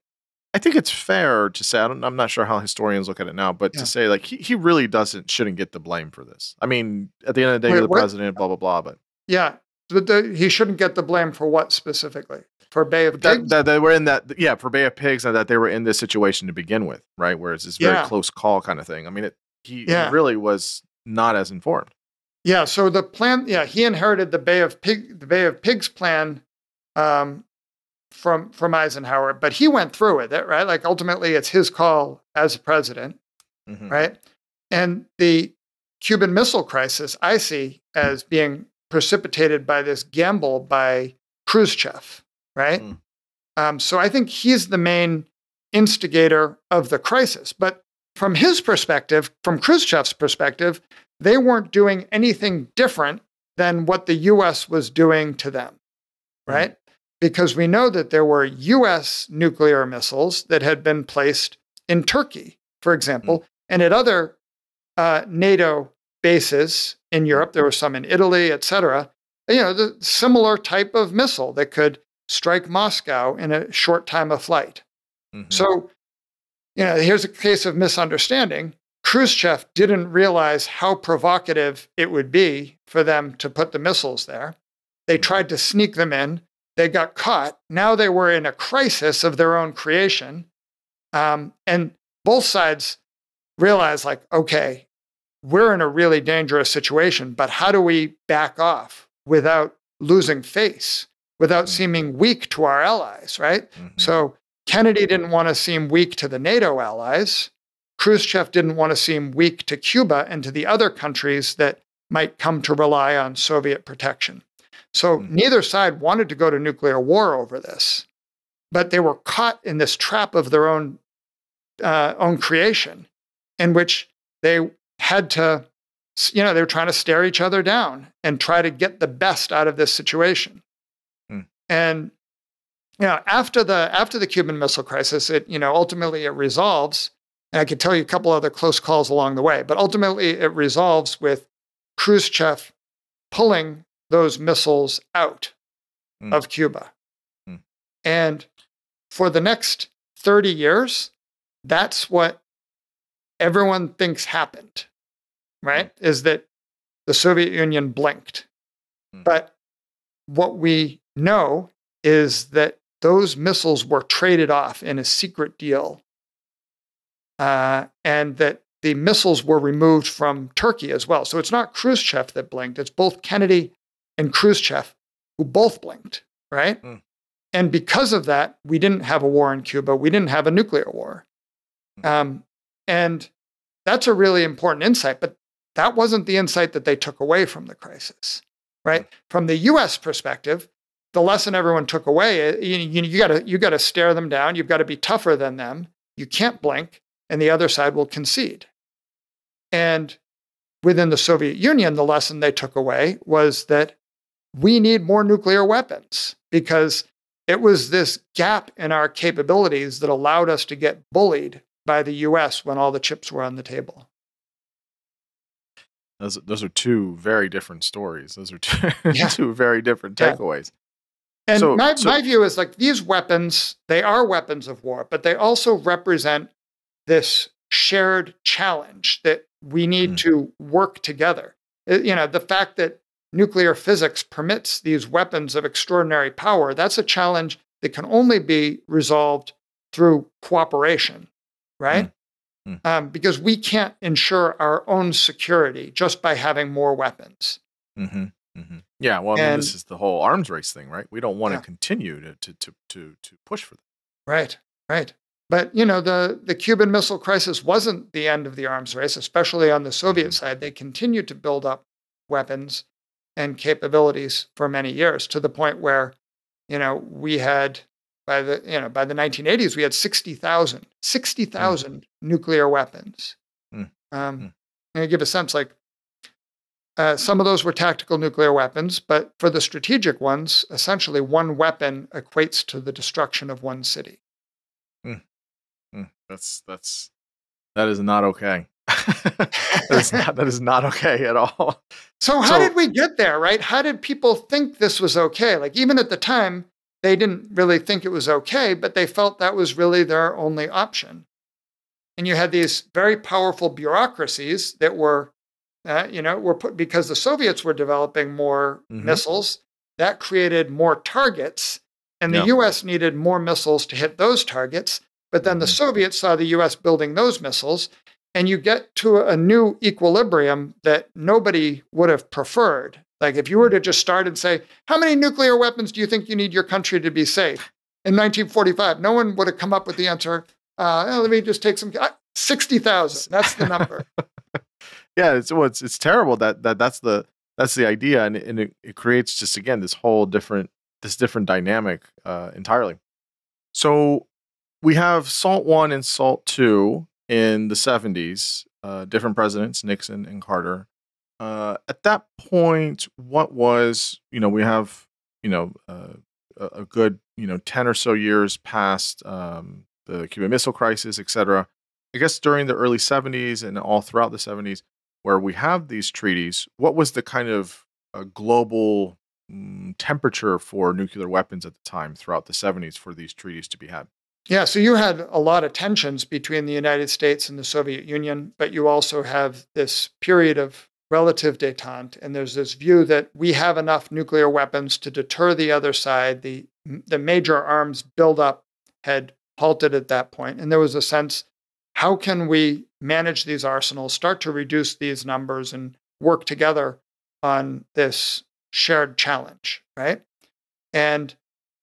I think it's fair to say I don't, I'm not sure how historians look at it now, but Yeah. to say like he, he really doesn't shouldn't get the blame for this. I mean, at the end of the day, Wait, you're the what? president, blah blah blah. But Yeah, but the, he shouldn't get the blame for what specifically? For Bay of Pigs? that they were in that yeah for Bay of Pigs and that they were in this situation to begin with, right? Where it's this very Yeah. close call kind of thing. I mean, it, he, Yeah. he really was not as informed. Yeah, so the plan, yeah, he inherited the Bay of Pig, the Bay of Pigs plan um, from from Eisenhower, but he went through with it, right? Like ultimately, it's his call as a president, Mhm. right? And the Cuban Missile Crisis, I see as being precipitated by this gamble by Khrushchev, right? Mm. Um, so I think he's the main instigator of the crisis. But from his perspective, from Khrushchev's perspective, they weren't doing anything different than what the US was doing to them, right? Because we know that there were US nuclear missiles that had been placed in Turkey, for example, and at other uh, NATO bases in Europe. There were some in Italy, et cetera. You know, the similar type of missile that could strike Moscow in a short time of flight. Mhm. So, you know, here's a case of misunderstanding. Khrushchev didn't realize how provocative it would be for them to put the missiles there. They tried to sneak them in. They got caught. Now they were in a crisis of their own creation. Um, and both sides realized, like, okay, we're in a really dangerous situation, but how do we back off without losing face, without seeming weak to our allies, right? Mhm. So Kennedy didn't want to seem weak to the NATO allies. Khrushchev didn't want to seem weak to Cuba and to the other countries that might come to rely on Soviet protection. So Mhm. neither side wanted to go to nuclear war over this, but they were caught in this trap of their own uh, own creation, in which they had to, you know, they were trying to stare each other down and try to get the best out of this situation. And you know, after the after the Cuban Missile Crisis, it you know ultimately it resolves. And I could tell you a couple other close calls along the way, but ultimately it resolves with Khrushchev pulling those missiles out Hmm. of Cuba. Hmm. And for the next 30 years, that's what everyone thinks happened, right? Is that the Soviet Union blinked. Hmm. But what we know is that those missiles were traded off in a secret deal, uh, and that the missiles were removed from Turkey as well. So it's not Khrushchev that blinked, it's both Kennedy and Khrushchev who both blinked, right? Hmm. And because of that, we didn't have a war in Cuba, we didn't have a nuclear war. Hmm. Um, and that's a really important insight, but that wasn't the insight that they took away from the crisis, right? From the US perspective, the lesson everyone took away is you, you, you gotta you gotta stare them down, you've got to be tougher than them, you can't blink, and the other side will concede. And within the Soviet Union, the lesson they took away was that we need more nuclear weapons because it was this gap in our capabilities that allowed us to get bullied by the US when all the chips were on the table. Those, those are two very different stories. Those are two, Yeah. two very different takeaways. And So- my, so- my view is like these weapons, they are weapons of war, but they also represent this shared challenge that we need Mm. to work together. Uh, You know, the fact that nuclear physics permits these weapons of extraordinary power, that's a challenge that can only be resolved through cooperation, right? Mm. Um, because we can't ensure our own security just by having more weapons. hmm hmm Yeah, well, I mean, this is the whole arms race thing, right? We don't want Yeah. to continue to, to to to to push for that. Right, right. But you know, the the Cuban Missile Crisis wasn't the end of the arms race, especially on the Soviet Mhm. side. They continued to build up weapons and capabilities for many years to the point where, you know, we had by the you know by the 1980s we had 60,000 60,000 mm. nuclear weapons. Mm. Um, mm. And to give a sense, like uh, some of those were tactical nuclear weapons, but for the strategic ones, essentially one weapon equates to the destruction of one city. Mm. Mm. That's that's that is not okay. that, is not, that is not okay at all. So how so, did we get there, right? How did people think this was okay? Like even at the time, they didn't really think it was okay, but they felt that was really their only option. And you had these very powerful bureaucracies that were uh, you know, were put because the Soviets were developing more mm-hmm. missiles. That created more targets, and the yeah. U.S. needed more missiles to hit those targets. But then the mm-hmm. Soviets saw the U.S. building those missiles, and you get to a new equilibrium that nobody would have preferred. Like if you were to just start and say, "How many nuclear weapons do you think you need your country to be safe?" In 1945, no one would have come up with the answer. Uh, let me just take some. Uh, Sixty thousand. That's the number. yeah, it's well, it's it's terrible that that that's the that's the idea, and, and it, it creates just again this whole different this different dynamic uh, entirely. So we have SALT one and SALT two in the seventies. Uh, different presidents, Nixon and Carter. Uh, at that point, what was you know we have you know uh, a good you know ten or so years past um, the Cuban Missile Crisis, et cetera. I guess during the early 70s and all throughout the 70s, where we have these treaties, what was the kind of uh, global mm, temperature for nuclear weapons at the time throughout the 70s for these treaties to be had? Yeah, so you had a lot of tensions between the United States and the Soviet Union, but you also have this period of relative detente. And there's this view that we have enough nuclear weapons to deter the other side. The, the major arms buildup had halted at that point, And there was a sense how can we manage these arsenals, start to reduce these numbers, and work together on this shared challenge, right? And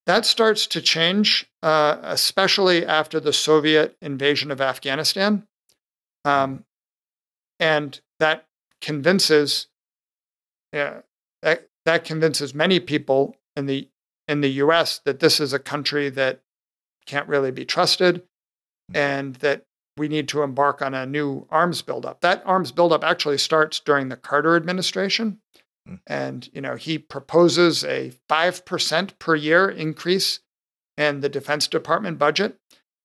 that starts to change, uh, especially after the Soviet invasion of Afghanistan. Um, and that convinces yeah, that, that convinces many people in the in the US that this is a country that can't really be trusted mm. and that we need to embark on a new arms buildup. That arms buildup actually starts during the Carter administration. Mm. And, you know, he proposes a 5% per year increase in the Defense Department budget.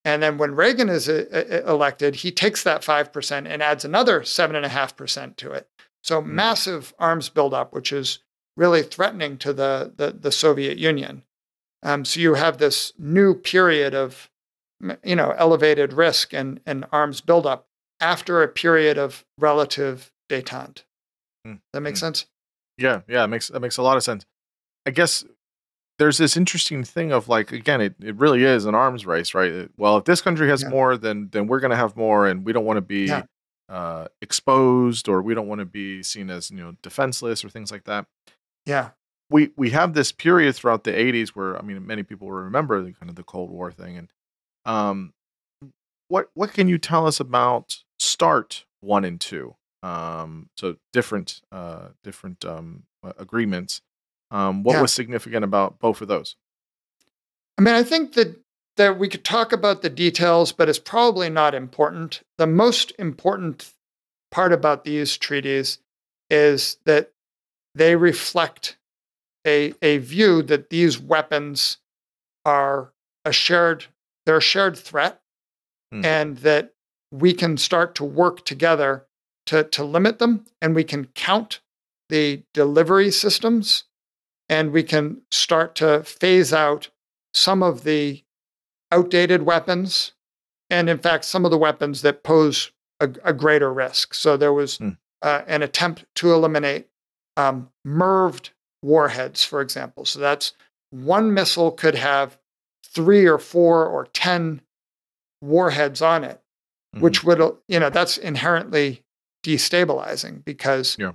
And then when Reagan is uh, uh, elected, he takes that 5% and adds another 7.5% to it. So mm. massive arms buildup, which is really threatening to the, the, the Soviet Union. Um, so you have this new period of you know, elevated risk and, and arms buildup after a period of relative detente. Mm. That makes mm. sense? Yeah, yeah, it makes that makes a lot of sense. I guess there's this interesting thing of like again, it, it really is an arms race, right? Well, if this country has yeah. more, then then we're gonna have more and we don't want to be yeah. uh, exposed or we don't want to be seen as, you know, defenseless or things like that. Yeah. We we have this period throughout the 80s where I mean many people remember the kind of the Cold War thing and um, what what can you tell us about START one and two? Um, so different uh, different um, agreements. Um, what yeah. was significant about both of those? I mean, I think that that we could talk about the details, but it's probably not important. The most important part about these treaties is that they reflect a, a view that these weapons are a shared they're a shared threat mm. and that we can start to work together to, to limit them and we can count the delivery systems and we can start to phase out some of the outdated weapons and in fact some of the weapons that pose a, a greater risk so there was mm. uh, an attempt to eliminate um, MIRVed warheads for example so that's one missile could have three or four or 10 warheads on it, mm-hmm. which would, you know, that's inherently destabilizing because yeah.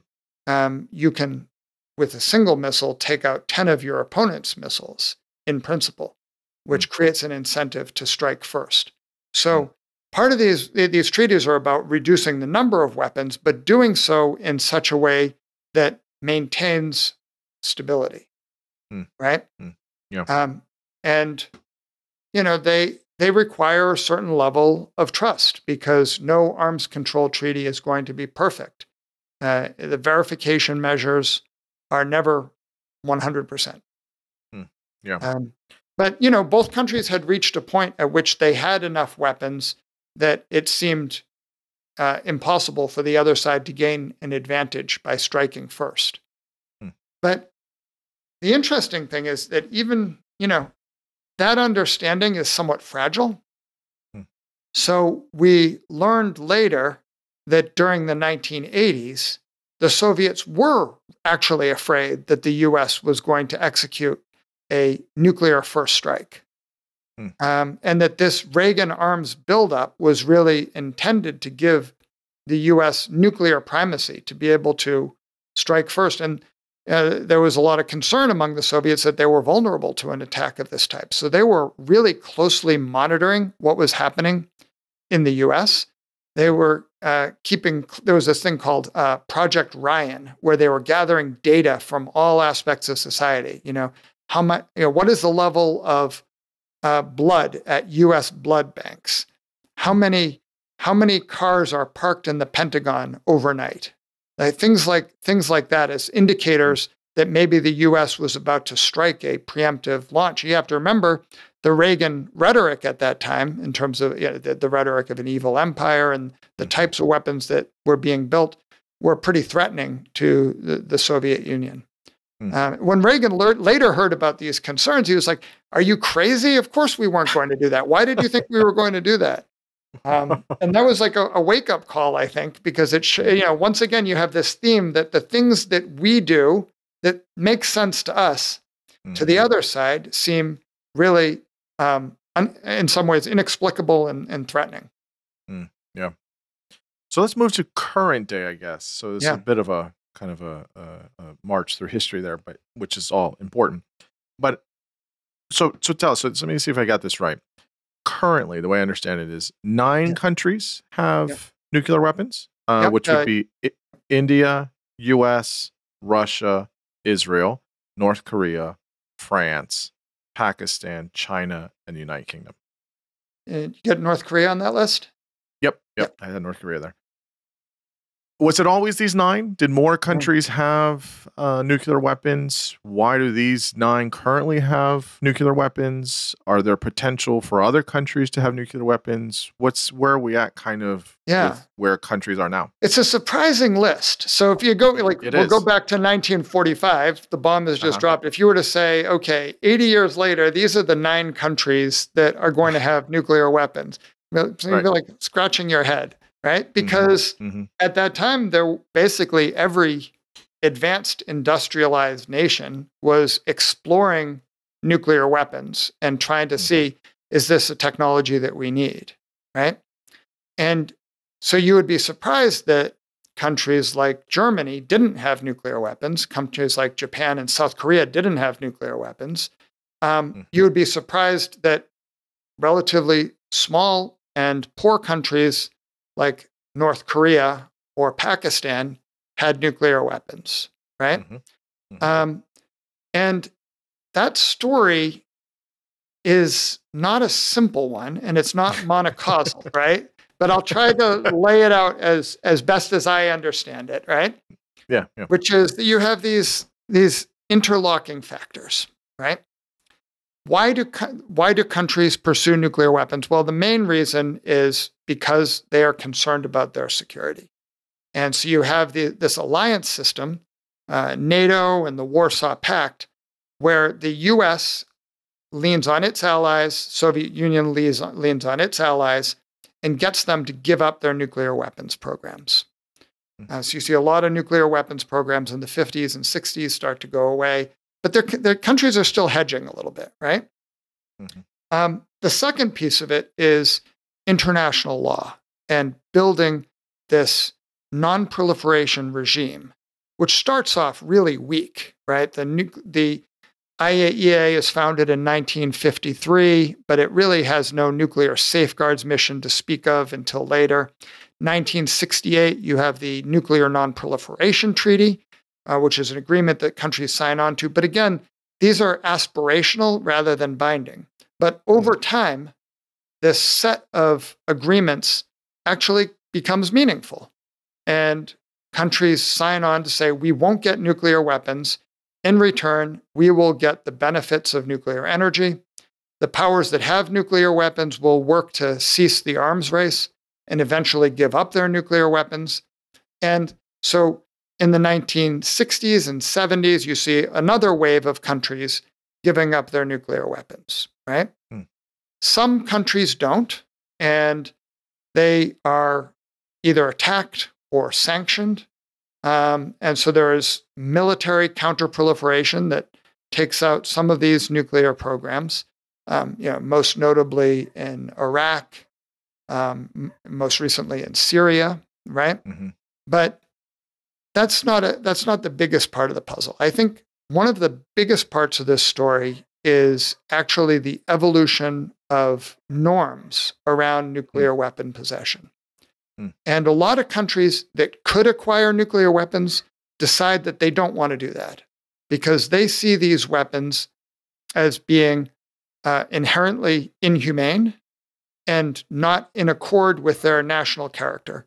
um, you can, with a single missile, take out 10 of your opponent's missiles in principle, which mm-hmm. creates an incentive to strike first. So, mm-hmm. part of these, these treaties are about reducing the number of weapons, but doing so in such a way that maintains stability. Mm. Right? Mm. Yeah. Um, and you know, they they require a certain level of trust because no arms control treaty is going to be perfect. Uh, the verification measures are never 100%. Hmm. Yeah. Um, but, you know, both countries had reached a point at which they had enough weapons that it seemed uh, impossible for the other side to gain an advantage by striking first. Hmm. But the interesting thing is that even, you know, that understanding is somewhat fragile. Hmm. So we learned later that during the 1980s, the Soviets were actually afraid that the US was going to execute a nuclear first strike. Hmm. Um, and that this Reagan arms buildup was really intended to give the US nuclear primacy to be able to strike first. And uh, there was a lot of concern among the Soviets that they were vulnerable to an attack of this type. So they were really closely monitoring what was happening in the US. They were uh, keeping, there was this thing called uh, Project Ryan, where they were gathering data from all aspects of society. You know, how much, you know, what is the level of uh, blood at US blood banks? How many, how many cars are parked in the Pentagon overnight? Like things like things like that as indicators that maybe the U.S. was about to strike a preemptive launch. You have to remember the Reagan rhetoric at that time, in terms of you know, the, the, rhetoric of an evil empire and the mm-hmm. types of weapons that were being built, were pretty threatening to the, the Soviet Union. Mm. Uh, when Reagan le- later heard about these concerns, he was like, "Are you crazy? Of course we weren't going to do that. Why did you think we were going to do that?" Um, and that was like a, a wake up call, I think, because it, you know, once again, you have this theme that the things that we do that make sense to us, mm-hmm. to the mm-hmm. other side, seem really, um, un- in some ways, inexplicable and, and threatening. Mm, yeah. So let's move to current day, I guess. So it's yeah. a bit of a kind of a, a, a march through history there, but which is all important. But so so tell us. So let me see if I got this right currently, the way I understand it, is nine yeah. countries have yeah. nuclear weapons, uh, yep. which would uh, be I- India, U.S., Russia, Israel, North Korea, France, Pakistan, China, and the United Kingdom. And you get North Korea on that list? Yep, yep. yep. I had North Korea there was it always these nine? Did more countries have uh, nuclear weapons? Why do these nine currently have nuclear weapons? Are there potential for other countries to have nuclear weapons? What's where are we at? Kind of yeah, where countries are now. It's a surprising list. So if you go like it we'll is. go back to 1945, the bomb has just uh-huh. dropped. If you were to say, okay, 80 years later, these are the nine countries that are going to have nuclear weapons. So you'd right. be like scratching your head right? Mm-hmm. Because mm-hmm. at that time, there basically every advanced industrialized nation was exploring nuclear weapons and trying to mm-hmm. see is this a technology that we need, right? And so you would be surprised that countries like Germany didn't have nuclear weapons, countries like Japan and South Korea didn't have nuclear weapons. Um, mm-hmm. You would be surprised that relatively small and poor countries like North Korea or Pakistan had nuclear weapons, right? Mm-hmm. Mm-hmm. Um, and that story is not a simple one and it's not monocausal, right? But I'll try to lay it out as as best as I understand it, right? Yeah, yeah. Which is that you have these these interlocking factors, right? Why do why do countries pursue nuclear weapons? Well, the main reason is because they are concerned about their security, and so you have the, this alliance system, uh, NATO and the Warsaw Pact, where the U.S. leans on its allies, Soviet Union leans on, leans on its allies, and gets them to give up their nuclear weapons programs. Hmm. Uh, so you see a lot of nuclear weapons programs in the 50s and 60s start to go away but their, their countries are still hedging a little bit, right? Mm-hmm. Um, the second piece of it is international law and building this non proliferation regime, which starts off really weak, right? The, the IAEA is founded in 1953, but it really has no nuclear safeguards mission to speak of until later. 1968, you have the Nuclear Non-Proliferation Treaty, uh, which is an agreement that countries sign on to. But again, these are aspirational rather than binding. But over time, this set of agreements actually becomes meaningful. And countries sign on to say, we won't get nuclear weapons. In return, we will get the benefits of nuclear energy. The powers that have nuclear weapons will work to cease the arms race and eventually give up their nuclear weapons. And so in the 1960s and 70s, you see another wave of countries giving up their nuclear weapons, right? Hmm. Some countries don't, and they are either attacked or sanctioned. Um, and so there is military counterproliferation that takes out some of these nuclear programs, um, you know, most notably in Iraq, um, most recently in Syria, right? Mm-hmm. But that's not a, that's not the biggest part of the puzzle. I think one of the biggest parts of this story is actually the evolution of norms around nuclear mm. weapon possession. Mm. And a lot of countries that could acquire nuclear weapons decide that they don't want to do that because they see these weapons as being uh, inherently inhumane and not in accord with their national character.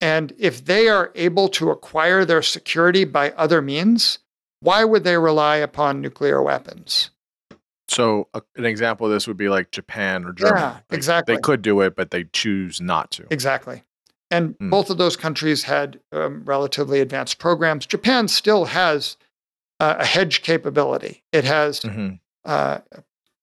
And if they are able to acquire their security by other means, why would they rely upon nuclear weapons? So, uh, an example of this would be like Japan or Germany. Yeah, exactly. They could do it, but they choose not to. Exactly. And mm. both of those countries had um, relatively advanced programs. Japan still has uh, a hedge capability. It has mm-hmm. uh,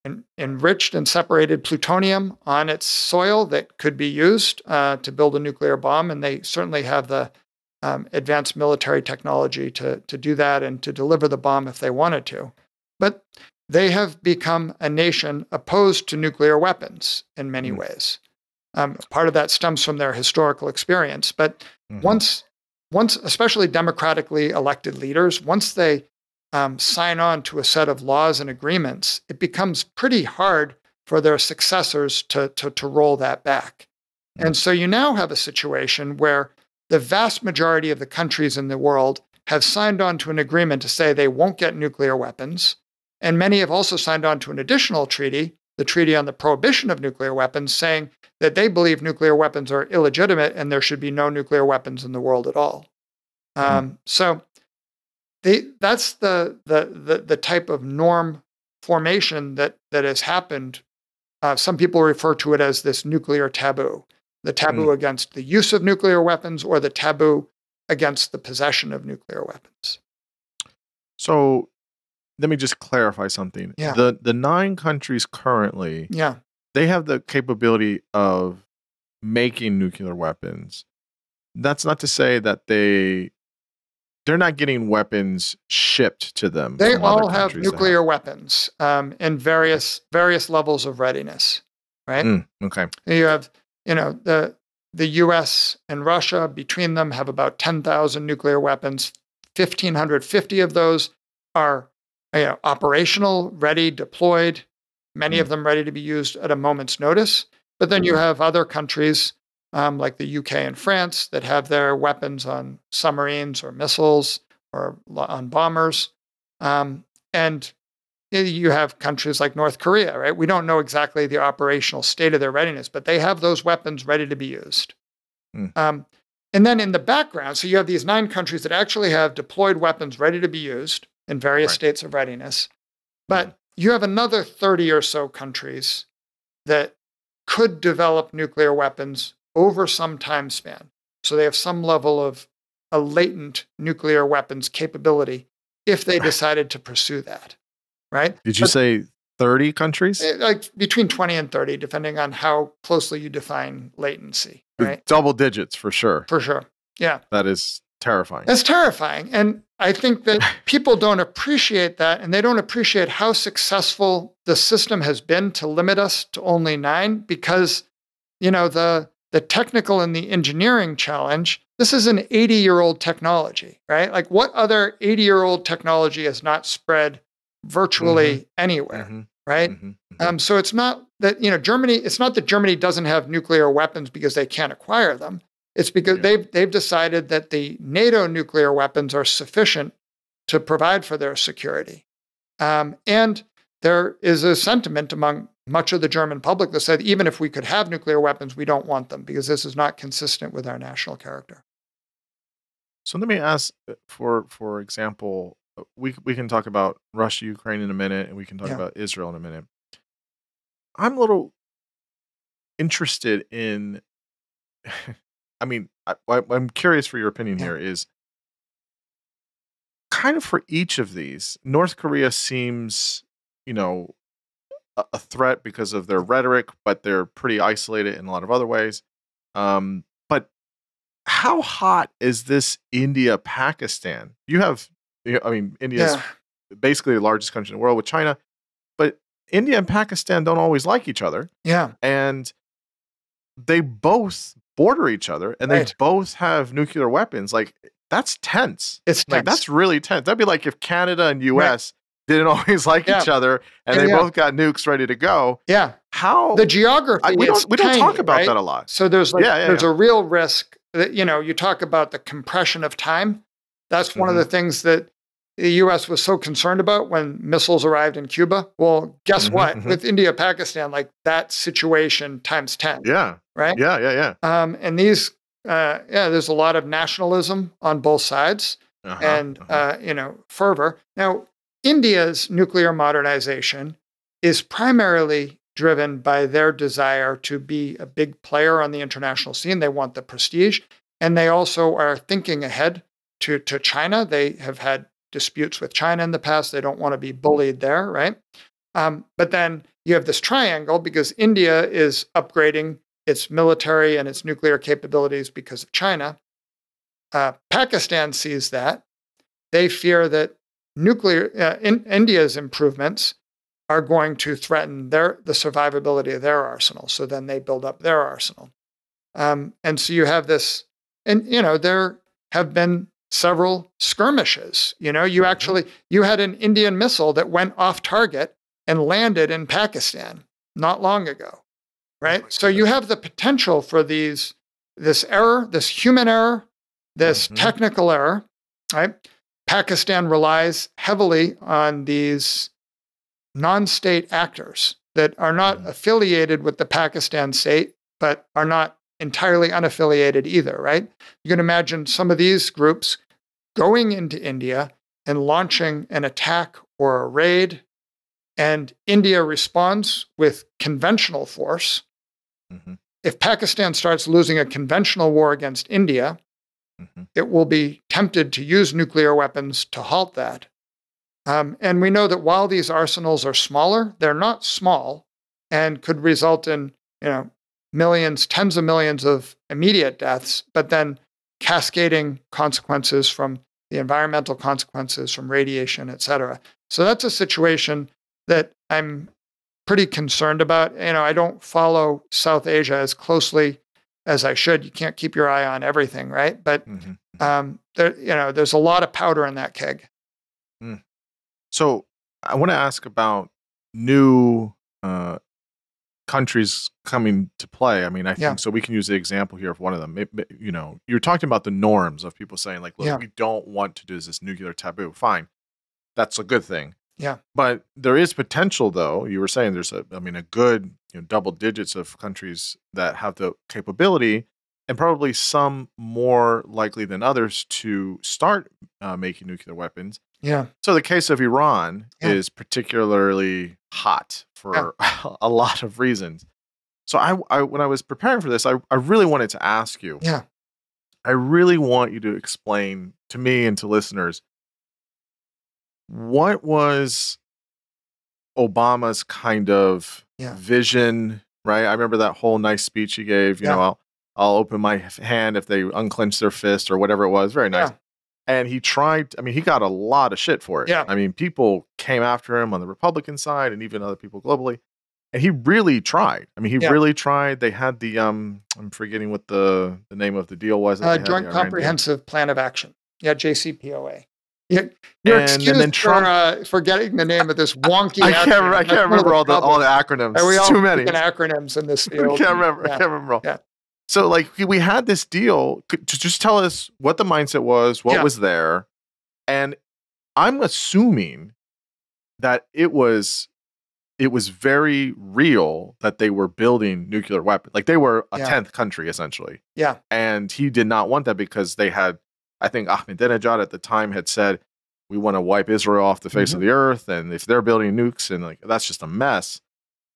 en- enriched and separated plutonium on its soil that could be used uh, to build a nuclear bomb. And they certainly have the um, advanced military technology to, to do that and to deliver the bomb if they wanted to. But they have become a nation opposed to nuclear weapons in many mm. ways. Um, part of that stems from their historical experience. But mm-hmm. once, once, especially democratically elected leaders, once they um, sign on to a set of laws and agreements, it becomes pretty hard for their successors to, to, to roll that back. Mm-hmm. And so you now have a situation where the vast majority of the countries in the world have signed on to an agreement to say they won't get nuclear weapons. And many have also signed on to an additional treaty, the Treaty on the Prohibition of Nuclear Weapons, saying that they believe nuclear weapons are illegitimate and there should be no nuclear weapons in the world at all. Mm-hmm. Um, so they, that's the, the, the, the, type of norm formation that, that has happened. Uh, some people refer to it as this nuclear taboo the taboo mm. against the use of nuclear weapons or the taboo against the possession of nuclear weapons. So let me just clarify something. Yeah. The the nine countries currently yeah. they have the capability of making nuclear weapons. That's not to say that they they're not getting weapons shipped to them. They all have nuclear have. weapons um, in various various levels of readiness, right? Mm, okay. You have you know, the the US and Russia between them have about 10,000 nuclear weapons. 1550 of those are you know, operational, ready, deployed, many mm. of them ready to be used at a moment's notice. But then you hmm. have other countries um, like the UK and France that have their weapons on submarines or missiles or on bombers. Um, and you have countries like North Korea, right? We don't know exactly the operational state of their readiness, but they have those weapons ready to be used. Mm. Um, and then in the background, so you have these nine countries that actually have deployed weapons ready to be used in various right. states of readiness. But mm. you have another 30 or so countries that could develop nuclear weapons over some time span. So they have some level of a latent nuclear weapons capability if they decided to pursue that right? Did you but, say 30 countries? Eh, like between 20 and 30, depending on how closely you define latency, right? Double digits for sure. For sure. Yeah. That is terrifying. That's terrifying. And I think that people don't appreciate that and they don't appreciate how successful the system has been to limit us to only nine because, you know, the the technical and the engineering challenge, this is an 80 year old technology, right? Like, what other 80 year old technology has not spread virtually mm-hmm. anywhere, mm-hmm. right? Mm-hmm. mm-hmm. Um, so it's not that you know Germany. It's not that Germany doesn't have nuclear weapons because they can't acquire them. It's because yeah. they've they've decided that the NATO nuclear weapons are sufficient to provide for their security, um, and there is a sentiment among much of the German public that said even if we could have nuclear weapons, we don't want them because this is not consistent with our national character. So let me ask uh, for for example, uh, we we can talk about Russia, Ukraine in a minute, and we can talk Yeah. about Israel in a minute. I'm a little interested in. I mean, I, I'm curious for your opinion Yeah. here. Is kind of for each of these, North Korea seems, you know, a, threat because of their rhetoric, but they're pretty isolated in a lot of other ways. Um, but how hot is this India Pakistan? You have, you know, I mean, India's Yeah. basically the largest country in the world with China, but India and Pakistan don't always like each other, Yeah. and they both border each other, and they both have nuclear weapons. Like that's tense. It's Like tense. that's really tense. That'd be like if Canada and U.S. didn't always like Yeah. each other, and Yeah, they yeah. both got nukes ready to go. yeah. How The geography. I, we don't we don't talk about right? that a lot. So there's like Yeah, there's a real risk that you know you talk about the compression of time. That's one of Mm-hmm. the things that the U.S. was so concerned about when missiles arrived in Cuba. Well, guess Mhm, what? mhm. With India, Pakistan, like that situation times ten, Yeah, right? yeah, yeah, yeah. Um, and these, uh, yeah, there's a lot of nationalism on both sides Uh-huh, and uh-huh. uh, you know fervor. Now, India's nuclear modernization is primarily driven by their desire to be a big player on the international scene. They want the prestige, and they also are thinking ahead to to China. They have had disputes with China in the past. They don't want to be bullied there, right? Um, but then you have this triangle because India is upgrading its military and its nuclear capabilities because of China. Uh, Pakistan sees that. They fear that nuclear uh, in, India's improvements are going to threaten their the survivability of their arsenal. So then they build up their arsenal, um, and so you have this. And you know there have been several skirmishes. You know, you actually you had an Indian missile that went off target and landed in Pakistan not long ago, right? so you have the potential for these this error, this human error, this Mhm. technical error, right? Pakistan relies heavily on these non-state actors that are not Mhm. affiliated with the Pakistan state, but are not entirely unaffiliated either, right? You can imagine some of these groups going into India and launching an attack or a raid, and India responds with conventional force. Mhm, If Pakistan starts losing a conventional war against India, mhm. it will be tempted to use nuclear weapons to halt that. Um, and we know that while these arsenals are smaller, they're not small and could result in you know millions, tens of millions of immediate deaths, but then cascading consequences from the environmental consequences from radiation, et cetera. So that's a situation that I'm pretty concerned about. You know, I don't follow South Asia as closely as I should. You can't keep your eye on everything, right? But Mhm. um, there, you know, there's a lot of powder in that keg. So I want to ask about new uh, countries coming to play. I mean, I think Yeah. so. We can use the example here of one of them. It- you know, you're talking about the norms of people saying like, "Look, Yeah. we don't want to do this nuclear taboo." Fine, that's a good thing. Yeah. But there is potential, though. You were saying there's a, I mean, a good you know, double digits of countries that have the capability, and probably some more likely than others to start uh, making nuclear weapons. Yeah, So the case of Iran Yeah. is particularly hot for a lot of reasons. So I, I when I was preparing for this, I, I really wanted to ask you. Yeah. I really want you to explain to me and to listeners what was Obama's kind of Yeah. vision, right? I remember that whole nice speech he gave, you Yeah. know, I'll I'll open my hand if they unclench their fist or whatever it was. Very nice Yeah. and he tried i mean he got a lot of shit for it Yeah. i mean people came after him on the republican side and even other people globally and he really tried i mean he really tried they had the um i'm forgetting what the the name of the deal was uh, they had, the Joint Comprehensive Plan of Action. Yeah, JCPOA. Yeah, you're And- and excused then Trump- for uh, forgetting the name of this wonky. i can't acronym. remember i can't remember all the all the acronyms And we all too many acronyms in this i can't remember i can't remember all. Yeah. so like we had this deal just just tell us what the mindset was what Yeah. was there and i'm assuming that it was it was very real that they were building nuclear weapons. Like they were a Yeah. 10th country essentially. Yeah. And he did not want that because they had, I think Ahmadinejad at the time had said, we want to wipe Israel off the face of Mm-hmm. the earth. And if they're building nukes and like, that's just a mess.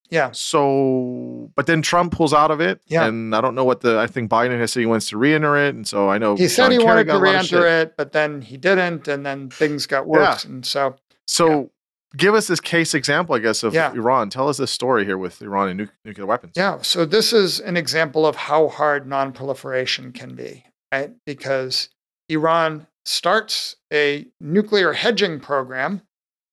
Yeah. So, but then Trump pulls out of it. Yeah. And I don't know what the, I think Biden has said he wants to re enter it. And so I know He said John he Kerry wanted to a re-enter it, but then he didn't, and then things got worse. And so, So give us this case example, I guess, of Yeah. Iran. Tell us this story here with Iran and nu- nuclear weapons. yeah. So this is an example of how hard non-proliferation can be, right? Because Iran starts a nuclear hedging program.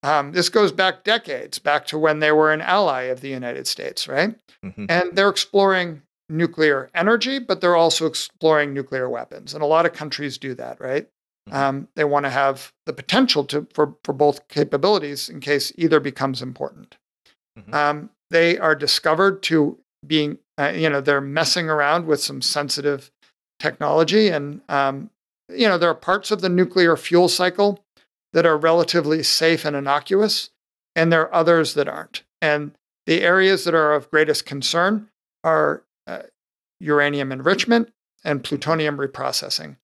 Um, this goes back decades, back to when they were an ally of the United States, right? Mhm. And they're exploring nuclear energy, but they're also exploring nuclear weapons. And a lot of countries do that, right? Mhm. Um, they want to have the potential to for, for both capabilities in case either becomes important. Mhm. Um, they are discovered to being, uh, you know, they're messing around with some sensitive technology. And, um, you know, there are parts of the nuclear fuel cycle that are relatively safe and innocuous, and there are others that aren't. And the areas that are of greatest concern are uh, uranium enrichment and plutonium reprocessing.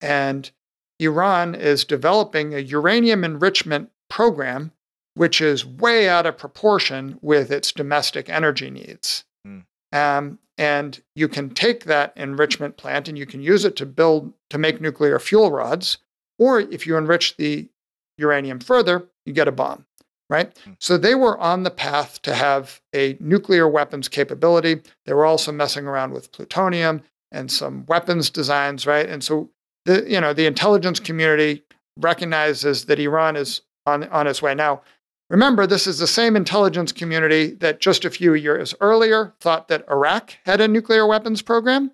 And Iran is developing a uranium enrichment program, which is way out of proportion with its domestic energy needs. Hmm. Um, and you can take that enrichment plant and you can use it to build to make nuclear fuel rods, or if you enrich the uranium further, you get a bomb, right? Hmm. So they were on the path to have a nuclear weapons capability. They were also messing around with plutonium and some weapons designs, right? And so the you know the intelligence community recognizes that Iran is on on its way. Now, remember, this is the same intelligence community that just a few years earlier thought that Iraq had a nuclear weapons program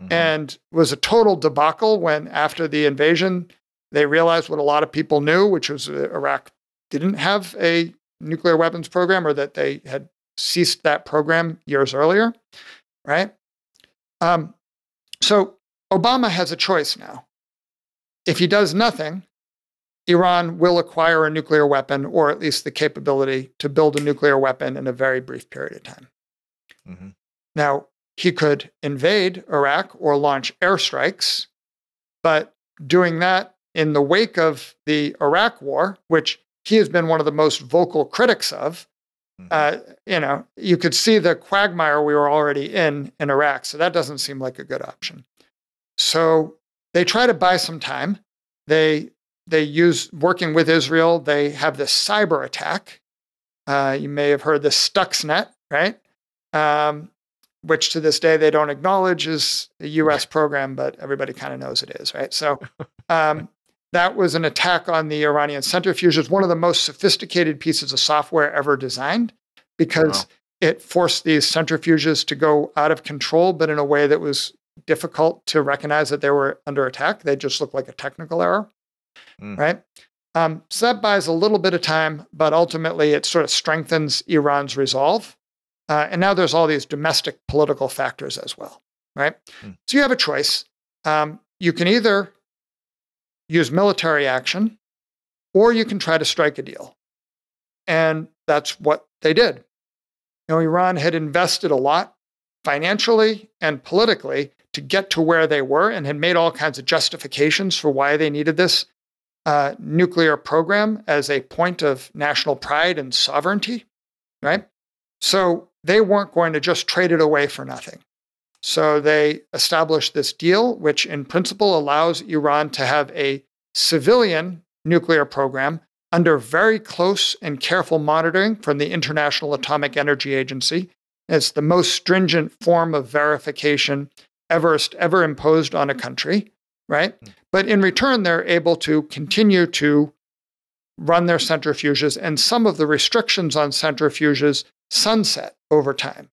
Mhm. and was a total debacle when after the invasion they realized what a lot of people knew, which was that Iraq didn't have a nuclear weapons program or that they had ceased that program years earlier, right? Um, so Obama has a choice now. If he does nothing, Iran will acquire a nuclear weapon or at least the capability to build a nuclear weapon in a very brief period of time. Mhm. Now, he could invade Iraq or launch airstrikes, but doing that in the wake of the Iraq war, which he has been one of the most vocal critics of, Mhm. uh, you know, you could see the quagmire we were already in in Iraq. So that doesn't seem like a good option. So they try to buy some time. They they use working with Israel. They have this cyber attack. Uh, you may have heard the Stuxnet, right? Um, which to this day they don't acknowledge is a U.S. program, but everybody kind of knows it is, right? So um, that was an attack on the Iranian centrifuges, one of the most sophisticated pieces of software ever designed, because Wow. it forced these centrifuges to go out of control, but in a way that was difficult to recognize that they were under attack. They just looked like a technical error, Mm. right? Um, so that buys a little bit of time, but ultimately it sort of strengthens Iran's resolve. Uh, and now there's all these domestic political factors as well, right? Mm. So you have a choice. Um, you can either use military action or you can try to strike a deal. And that's what they did. You know, Iran had invested a lot financially and politically to get to where they were and had made all kinds of justifications for why they needed this uh, nuclear program as a point of national pride and sovereignty, right? So they weren't going to just trade it away for nothing. So they established this deal, which in principle allows Iran to have a civilian nuclear program under very close and careful monitoring from the International Atomic Energy Agency. It's the most stringent form of verification ever, ever imposed on a country, right? Hmm. But in return, they're able to continue to run their centrifuges, and some of the restrictions on centrifuges sunset over time.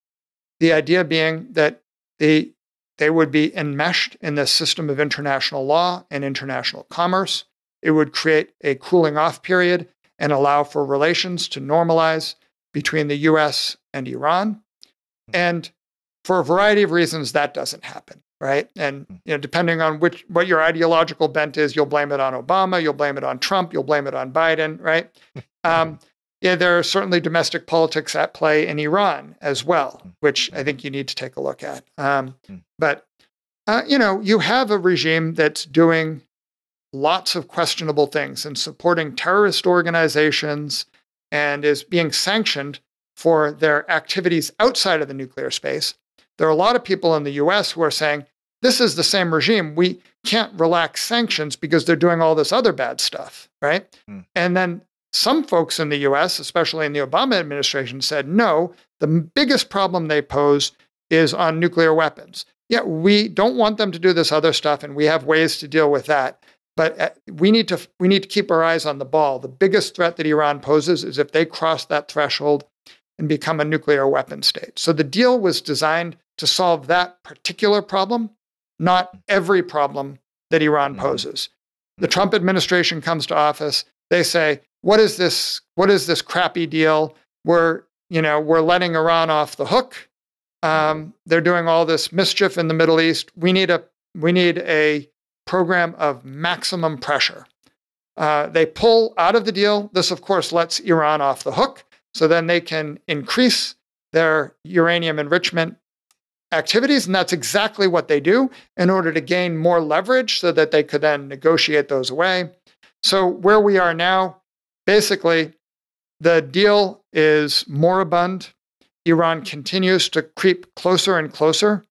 The idea being that they, they would be enmeshed in the system of international law and international commerce. It would create a cooling off period and allow for relations to normalize between the US and Iran. Hmm. And for a variety of reasons, that doesn't happen, right? And you know, depending on which what your ideological bent is, you'll blame it on Obama, you'll blame it on Trump, you'll blame it on Biden, right? Um, yeah, there are certainly domestic politics at play in Iran as well, Hmm. which I think you need to take a look at. Um, but uh, you know, you have a regime that's doing lots of questionable things and supporting terrorist organizations and is being sanctioned for their activities outside of the nuclear space. There are a lot of people in the US who are saying, this is the same regime. We can't relax sanctions because they're doing all this other bad stuff, right? Hmm. And then some folks in the US, especially in the Obama administration, said, no, the biggest problem they pose is on nuclear weapons. Yeah, we don't want them to do this other stuff, and we have ways to deal with that. But uh, we need to we need to keep our eyes on the ball. The biggest threat that Iran poses is if they cross that threshold and become a nuclear weapon state. So the deal was designed to solve that particular problem, not every problem that Iran Mhm. poses. The Trump administration comes to office, they say, "What is this what is this crappy deal? We're, you know, we're letting Iran off the hook. Um, they're doing all this mischief in the Middle East. We need a we need a program of maximum pressure. Uh, they pull out of the deal. This, of course, lets Iran off the hook. So then they can increase their uranium enrichment activities. And that's exactly what they do in order to gain more leverage so that they could then negotiate those away. So, where we are now, basically, the deal is moribund. Iran continues to creep closer and closer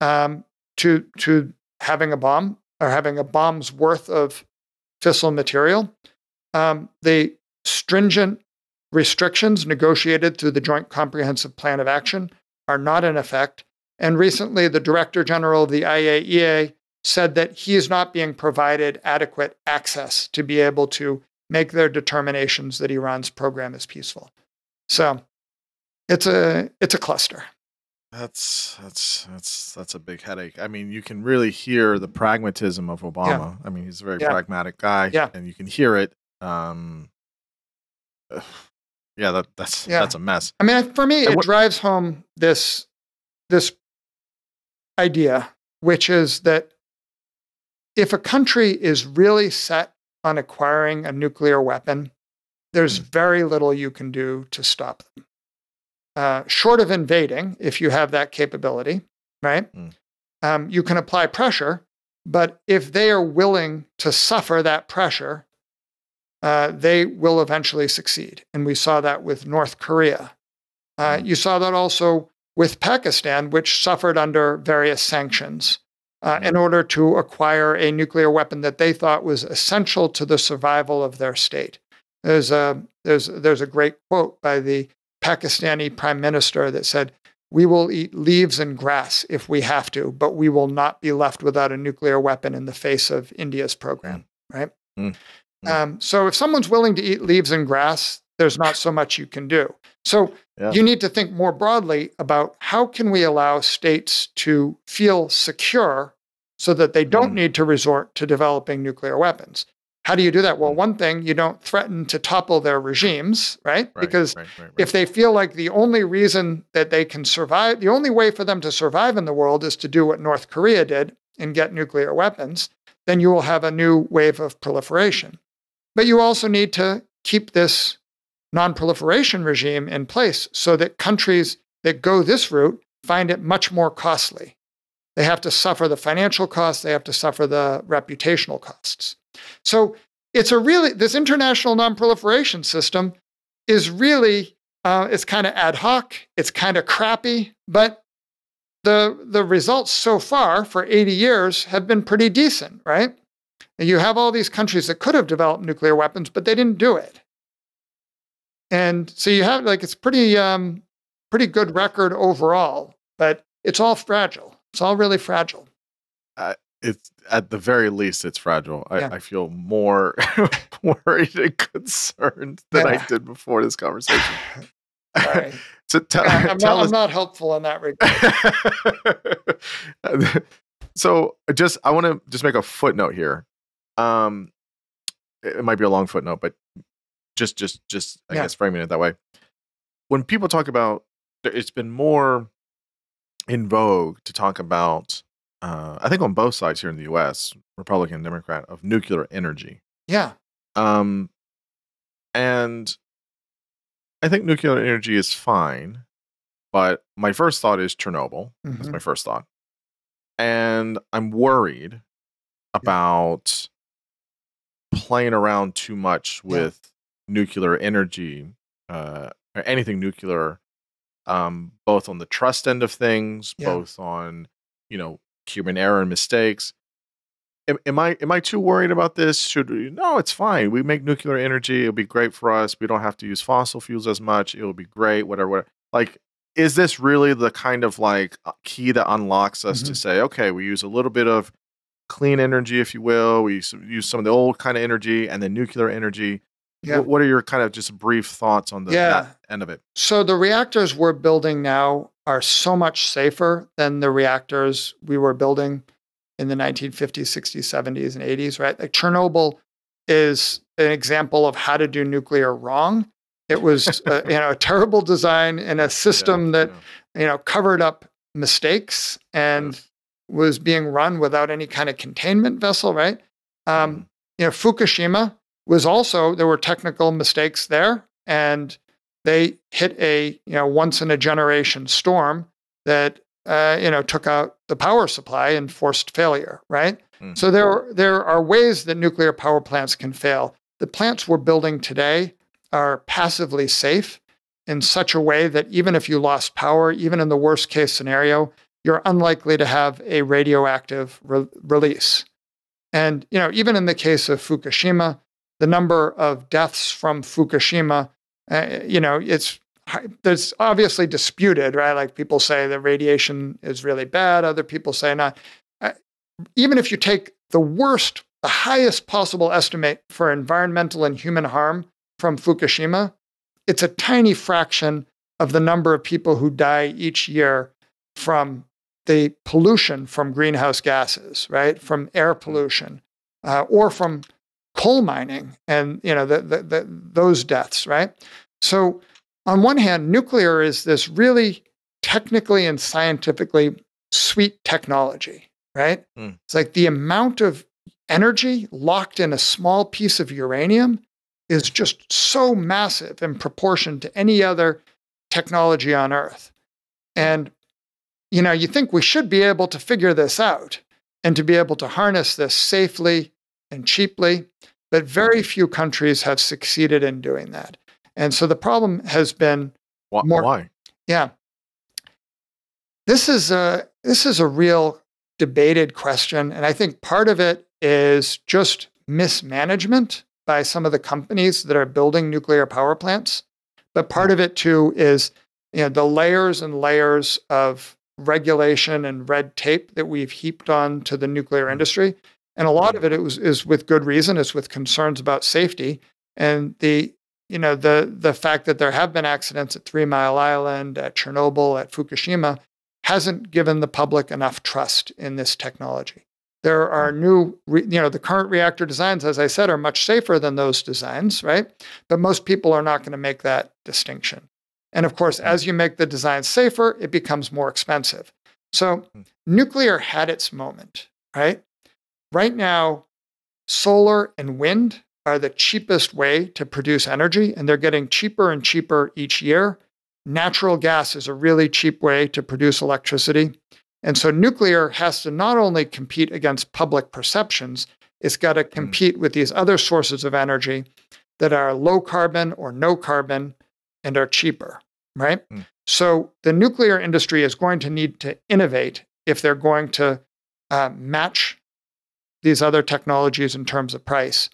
um, to, to having a bomb or having a bomb's worth of fissile material. Um, the stringent restrictions negotiated through the Joint Comprehensive Plan of Action are not in effect. And recently, the Director General of the IAEA said that he is not being provided adequate access to be able to make their determinations that Iran's program is peaceful. So it's a it's a cluster. That's that's that's that's a big headache. I mean, you can really hear the pragmatism of Obama. I mean, he's a very Yeah. pragmatic guy, Yeah. and you can hear it. Um, yeah, that that's Yeah. that's a mess. I mean, for me, And it what- drives home this this idea, which is that if a country is really set on acquiring a nuclear weapon, there's Mm. very little you can do to stop them. Uh, short of invading, if you have that capability, right? Mm. Um, you can apply pressure, but if they are willing to suffer that pressure, uh, they will eventually succeed. And we saw that with North Korea. Uh, Mm. you saw that also with Pakistan, which suffered under various sanctions uh, in order to acquire a nuclear weapon that they thought was essential to the survival of their state. There's a, there's, there's a great quote by the Pakistani prime minister that said, We will eat leaves and grass if we have to, but we will not be left without a nuclear weapon in the face of India's program, right? Mm. Mm. Um, so if someone's willing to eat leaves and grass, there's not so much you can do. So Yeah. you need to think more broadly about how can we allow states to feel secure so that they don't Mm. need to resort to developing nuclear weapons. How do you do that? Well, Mm. one thing, you don't threaten to topple their regimes, right? Right, Because right, right. if they feel like the only reason that they can survive, the only way for them to survive in the world is to do what North Korea did and get nuclear weapons, then you will have a new wave of proliferation. But you also need to keep this non-proliferation regime in place so that countries that go this route find it much more costly. They have to suffer the financial costs, they have to suffer the reputational costs. So it's a really, this international non-proliferation system is really, uh, it's kind of ad hoc, it's kind of crappy, but the, the results so far for 80 years have been pretty decent, right? You have all these countries that could have developed nuclear weapons, but they didn't do it. And so you have like it's pretty um, pretty good record overall, but it's all fragile. It's all really fragile. it's at the very least it's fragile. I, Yeah. I feel more worried and concerned than I did before this conversation. So tell, Yeah, I'm, tell not, us I'm not helpful in that regard. so just I want to just make a footnote here. Um, it might be a long footnote, but just just just I Yeah. guess framing it that way. When people talk about, it's been more in vogue to talk about. Uh, I think on both sides here in the U.S., Republican and Democrat, of nuclear energy. Yeah. Um, and I think nuclear energy is fine, but my first thought is Chernobyl. Mm-hmm. That's my first thought. And I'm worried about playing around too much with yeah. Nuclear energy uh, or anything nuclear, um, both on the trust end of things, yeah. both on you know human error and mistakes. Am, am, I am I too worried about this? Should we? No, it's fine. We make nuclear energy. It'll be great for us. We don't have to use fossil fuels as much. It'll be great. Whatever. whatever. Like, is this really the kind of like key that unlocks us mm-hmm. to say, okay, we use a little bit of clean energy, if you will. We use some of the old kind of energy and then nuclear energy. Yeah. What are your kind of just brief thoughts on the yeah. end of it? So the reactors we're building now are so much safer than the reactors we were building in the 1950s, 60s, 70s, and 80s, right? Like Chernobyl is an example of how to do nuclear wrong. It was a, you know a terrible design and a system yeah, that yeah. you know covered up mistakes and yes. was being run without any kind of containment vessel, right? Um, mm. You know, Fukushima was also there were technical mistakes there, and they hit a you know once in a generation storm that uh, you know took out the power supply and forced failure. Right. Mm-hmm. So there there are ways that nuclear power plants can fail. The plants we're building today are passively safe in such a way that even if you lost power, even in the worst case scenario, you're unlikely to have a radioactive re- release. And you know, even in the case of Fukushima, the number of deaths from Fukushima, uh, you know, it's there's obviously disputed, right? Like people say the radiation is really bad, other people say not. Uh, even if you take the worst, the highest possible estimate for environmental and human harm from Fukushima, it's a tiny fraction of the number of people who die each year from the pollution from greenhouse gases, right? From air pollution uh, or from coal mining and you know the, the, the, those deaths, right? So on one hand, nuclear is this really technically and scientifically sweet technology, right? Mm. It's like the amount of energy locked in a small piece of uranium is just so massive in proportion to any other technology on Earth. And you know, you think we should be able to figure this out and to be able to harness this safely and cheaply, but very few countries have succeeded in doing that. And so the problem has been why? More, why? Yeah, this is a this is a real debated question, and I think part of it is just mismanagement by some of the companies that are building nuclear power plants, but part of it too is you know the layers and layers of regulation and red tape that we've heaped on to the nuclear mm. industry. And a lot of it is, is with good reason. It's with concerns about safety. And the you know the the fact that there have been accidents at Three Mile Island, at Chernobyl, at Fukushima hasn't given the public enough trust in this technology. There are new, you know, the current reactor designs, as I said, are much safer than those designs, right? But most people are not going to make that distinction. And of course, as you make the design safer, it becomes more expensive. So hmm. nuclear had its moment, right? Right now, solar and wind are the cheapest way to produce energy, and they're getting cheaper and cheaper each year. Natural gas is a really cheap way to produce electricity. And so nuclear has to not only compete against public perceptions, it's got to hmm. compete with these other sources of energy that are low carbon or no carbon and are cheaper, right? Mm. So the nuclear industry is going to need to innovate if they're going to uh, match these other technologies in terms of price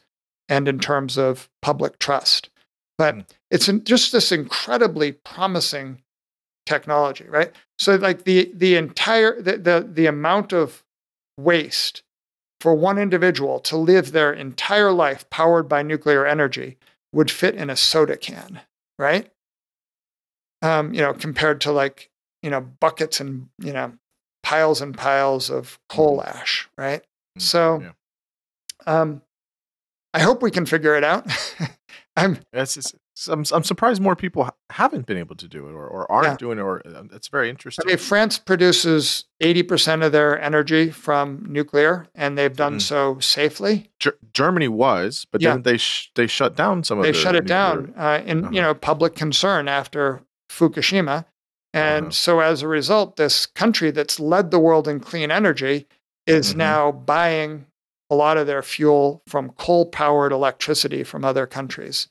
and in terms of public trust. But mm. it's just this incredibly promising technology, right? So like the the entire the, the the amount of waste for one individual to live their entire life powered by nuclear energy would fit in a soda can, right? Um, you know, compared to like you know buckets and you know piles and piles of coal mm. ash, right? Mm, so, yeah. um, I hope we can figure it out. I'm it's- I'm, I'm surprised more people haven't been able to do it or, or aren't Yeah. doing it. Or uh, it's very interesting. I mean, France produces 80% of their energy from nuclear, and they've done Mhm. so safely. Ger- Germany was, but Yeah. then they sh- they shut down some of They shut it down uh, in Uh-huh. you know public concern after Fukushima, and Uh-huh. so as a result, this country that's led the world in clean energy is Mhm. now buying a lot of their fuel from coal-powered electricity from other countries.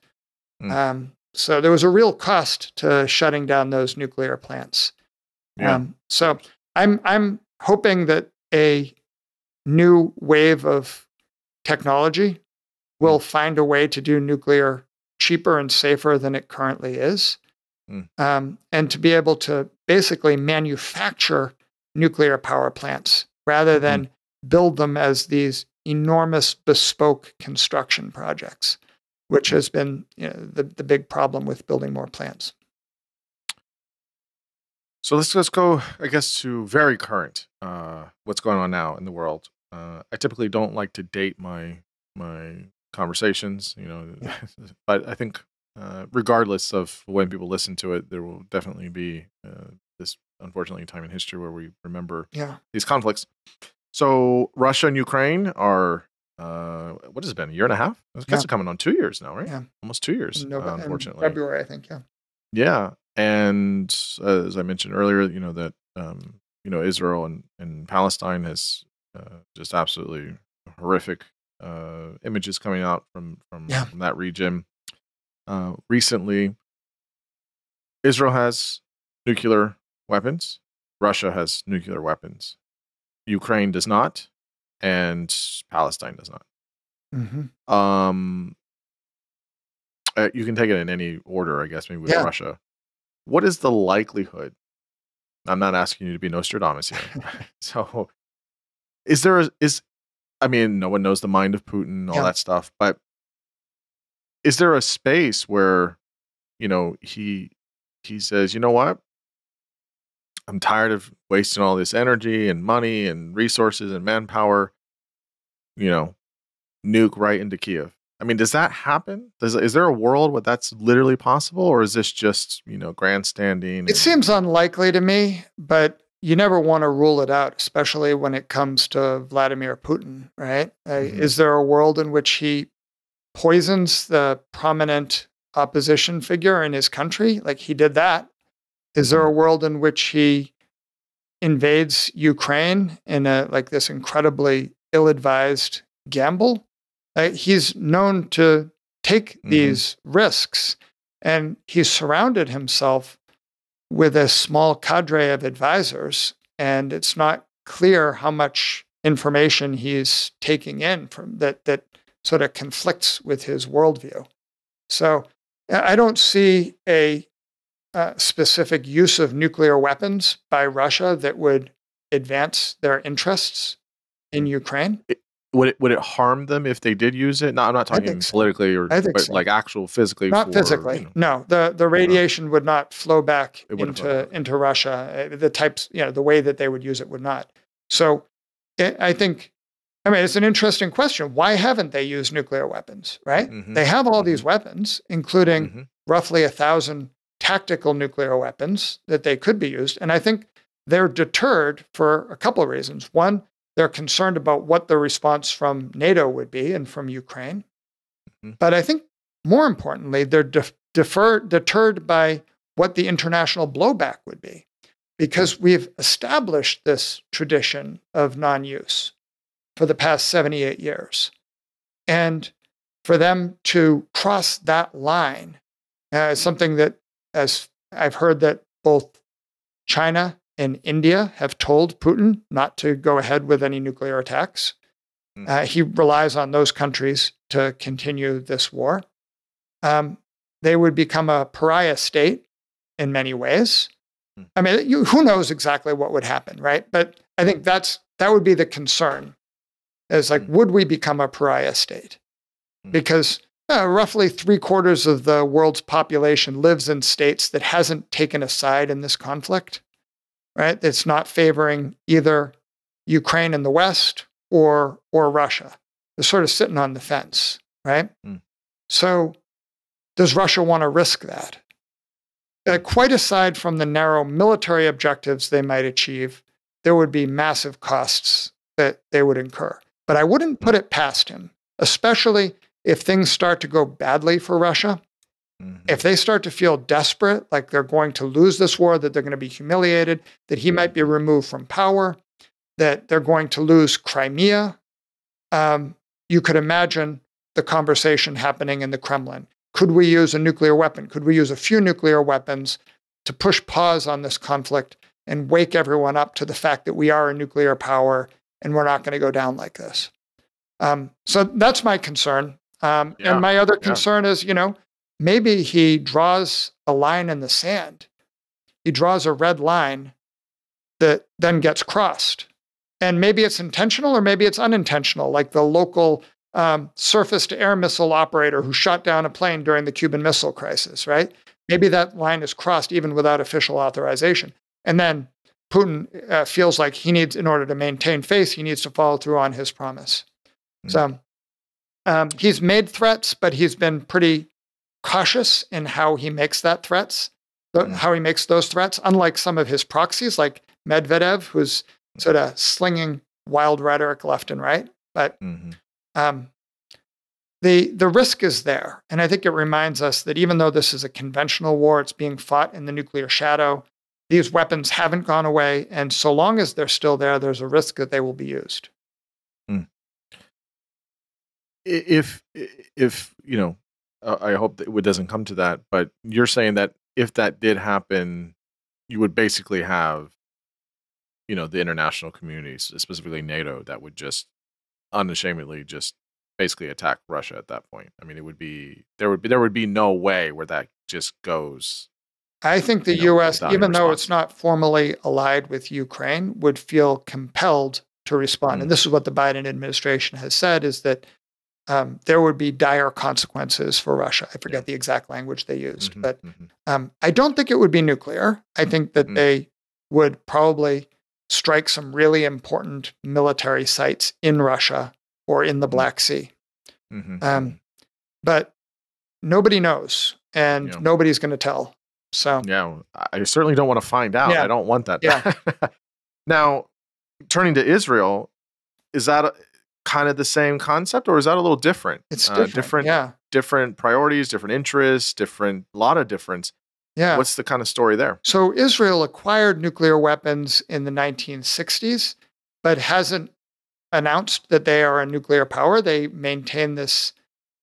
Mm. Um, so there was a real cost to shutting down those nuclear plants. Yeah. Um, so I'm I'm hoping that a new wave of technology will find a way to do nuclear cheaper and safer than it currently is, Mm. um, and to be able to basically manufacture nuclear power plants rather than build them as these enormous bespoke construction projects, which has been you know, the, the big problem with building more plants. So let's let's go, I guess, to very current. Uh, what's going on now in the world? Uh, I typically don't like to date my my conversations, you know, but I think uh, regardless of when people listen to it, there will definitely be uh, this unfortunately a time in history where we remember Yeah. these conflicts. So Russia and Ukraine are uh, what has it been a year and a half? I guess Yeah. coming on two years now, right? Yeah. almost two years. Nove- uh, unfortunately, February, I think. Yeah. yeah, and uh, as I mentioned earlier, you know that um, you know Israel and, and Palestine has uh, just absolutely horrific uh, images coming out from from, Yeah. from that region. Uh, recently, Israel has nuclear weapons. Russia has nuclear weapons. Ukraine does not, and Palestine does not. hmm Um, uh, you can take it in any order, I guess. Maybe with Yeah. Russia. What is the likelihood? I'm not asking you to be Nostradamus here. so, is there a, is? I mean, no one knows the mind of Putin, all Yeah. that stuff, but is there a space where, you know, he he says, you know what? I'm tired of wasting all this energy and money and resources and manpower. You know, nuke right into Kiev. I mean, does that happen? Does is there a world where that's literally possible, or is this just you know grandstanding? and- It seems unlikely to me, but you never want to rule it out, especially when it comes to Vladimir Putin, right? Uh, Mhm. Is there a world in which he poisons the prominent opposition figure in his country? Like he did that. Is there a world in which he invades Ukraine in a like this incredibly ill-advised gamble? Uh, he's known to take Mhm. these risks, and he's surrounded himself with a small cadre of advisors, and it's not clear how much information he's taking in from that that sort of conflicts with his worldview. So I don't see a, uh specific use of nuclear weapons by Russia that would advance their interests in Ukraine. would it would it harm them if they did use it? No, I'm not talking so. politically or but so. like actual physically. Not for, physically. you know- No, the the radiation would not flow back into into Russia. Uh, The types, you know, the way that they would use it would not. So, I I think, I mean, it's an interesting question. Why haven't they used nuclear weapons? Right? Mhm. They have all these weapons, including Mhm. roughly a thousand tactical nuclear weapons that they could be used. And I think they're deterred for a couple of reasons. One, they're concerned about what the response from NATO would be and from Ukraine. Mhm. But I think more importantly, they're def- defer- deterred by what the international blowback would be because we've established this tradition of non use for the past 78 years. And for them to cross that line uh, is something that, as I've heard, that both China and India have told Putin not to go ahead with any nuclear attacks. Mm. Uh, he relies on those countries to continue this war. Um, they would become a pariah state in many ways. Mm. I mean, you, who knows exactly what would happen, right? But I think that's that would be the concern. Is like, Mm. would we become a pariah state? Because uh, roughly three quarters of the world's population lives in states that hasn't taken a side in this conflict, right? It's not favoring either Ukraine in the West or or Russia. They're sort of sitting on the fence, right? Mm. So does Russia want to risk that? Uh, quite aside from the narrow military objectives they might achieve, there would be massive costs that they would incur. But I wouldn't put it past him, especially if things start to go badly for Russia. Mm-hmm. If they start to feel desperate, like they're going to lose this war, that they're going to be humiliated, that he might be removed from power, that they're going to lose Crimea, um, you could imagine the conversation happening in the Kremlin. Could we use a nuclear weapon? Could we use a few nuclear weapons to push pause on this conflict and wake everyone up to the fact that we are a nuclear power and we're not going to go down like this? Um, so that's my concern. Um, yeah, and my other concern yeah. is, you know, maybe he draws a line in the sand. He draws a red line that then gets crossed. And maybe it's intentional or maybe it's unintentional, like the local um, surface to air missile operator who shot down a plane during the Cuban Missile Crisis, right? Maybe that line is crossed even without official authorization. And then Putin uh, feels like he needs, in order to maintain face, he needs to follow through on his promise. Mm-hmm. So um, he's made threats, but he's been pretty cautious in how he makes that threats, mm-hmm. how he makes those threats. Unlike some of his proxies, like Medvedev, who's sort of slinging wild rhetoric left and right. But mm-hmm um, the the risk is there, and I think it reminds us that even though this is a conventional war, it's being fought in the nuclear shadow. These weapons haven't gone away, and so long as they're still there, there's a risk that they will be used. Mm. If if you know, I hope that it doesn't come to that, but you're saying that if that did happen, you would basically have, you know, the international communities, specifically NATO, that would just unashamedly just basically attack Russia at that point. I mean, it would be there would be there would be no way where that just goes. I think the know, U.S., even though it's not formally allied with Ukraine, would feel compelled to respond. Mm-hmm. And this is what the Biden administration has said: is that um, there would be dire consequences for Russia. I forget yeah. the exact language they used, mm-hmm, but mm-hmm. Um, I don't think it would be nuclear. I think that mm-hmm. they would probably strike some really important military sites in Russia or in the mm-hmm. Black Sea. Mm-hmm. Um, but nobody knows, and yeah. nobody's going to tell. So yeah, I certainly don't want to find out. Yeah. I don't want that. Yeah. now, turning to Israel, is that a, kind of the same concept, or is that a little different? It's different. Uh, different, yeah. Different priorities, different interests, different a lot of difference. Yeah. What's the kind of story there? So Israel acquired nuclear weapons in the 1960s, but hasn't announced that they are a nuclear power. They maintain this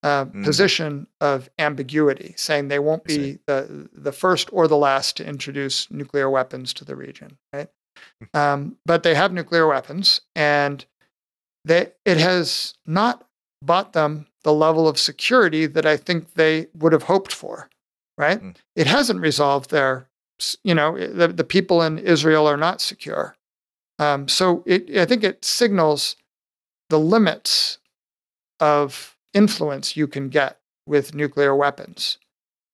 uh, mm. position of ambiguity, saying they won't be the the first or the last to introduce nuclear weapons to the region. Right? um, but they have nuclear weapons, and they it has not bought them the level of security that I think they would have hoped for right? Mm. It hasn't resolved their, you know, the, the people in Israel are not secure. Um, so it, I think it signals the limits of influence you can get with nuclear weapons.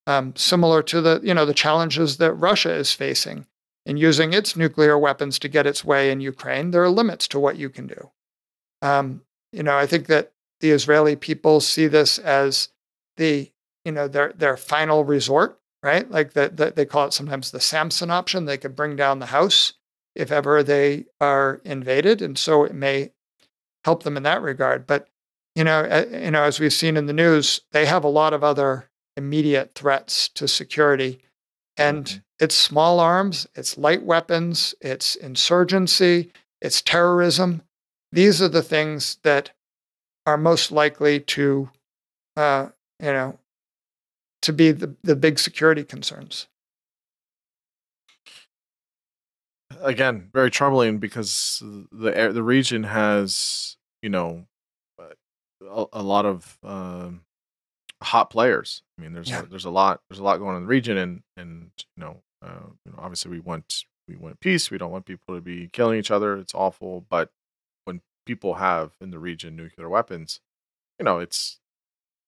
Um, similar to the, you know, the challenges that Russia is facing in using its nuclear weapons to get its way in Ukraine. There are limits to what you can do. Um, you know, I think that the Israeli people see this as the you know their their final resort, right? Like that the, they call it sometimes the Samson option. They could bring down the house if ever they are invaded, and so it may help them in that regard. But you know, you know, as we've seen in the news, they have a lot of other immediate threats to security, and mm-hmm. it's small arms, it's light weapons, it's insurgency, it's terrorism. These are the things that are most likely to, uh, you know, to be the, the big security concerns. Again, very troubling because the the region has you know a, a lot of um, hot players. I mean, there's yeah. a, there's a lot there's a lot going on in the region, and and you know, uh, you know, obviously we want we want peace. We don't want people to be killing each other. It's awful, but people have in the region nuclear weapons, you know, it's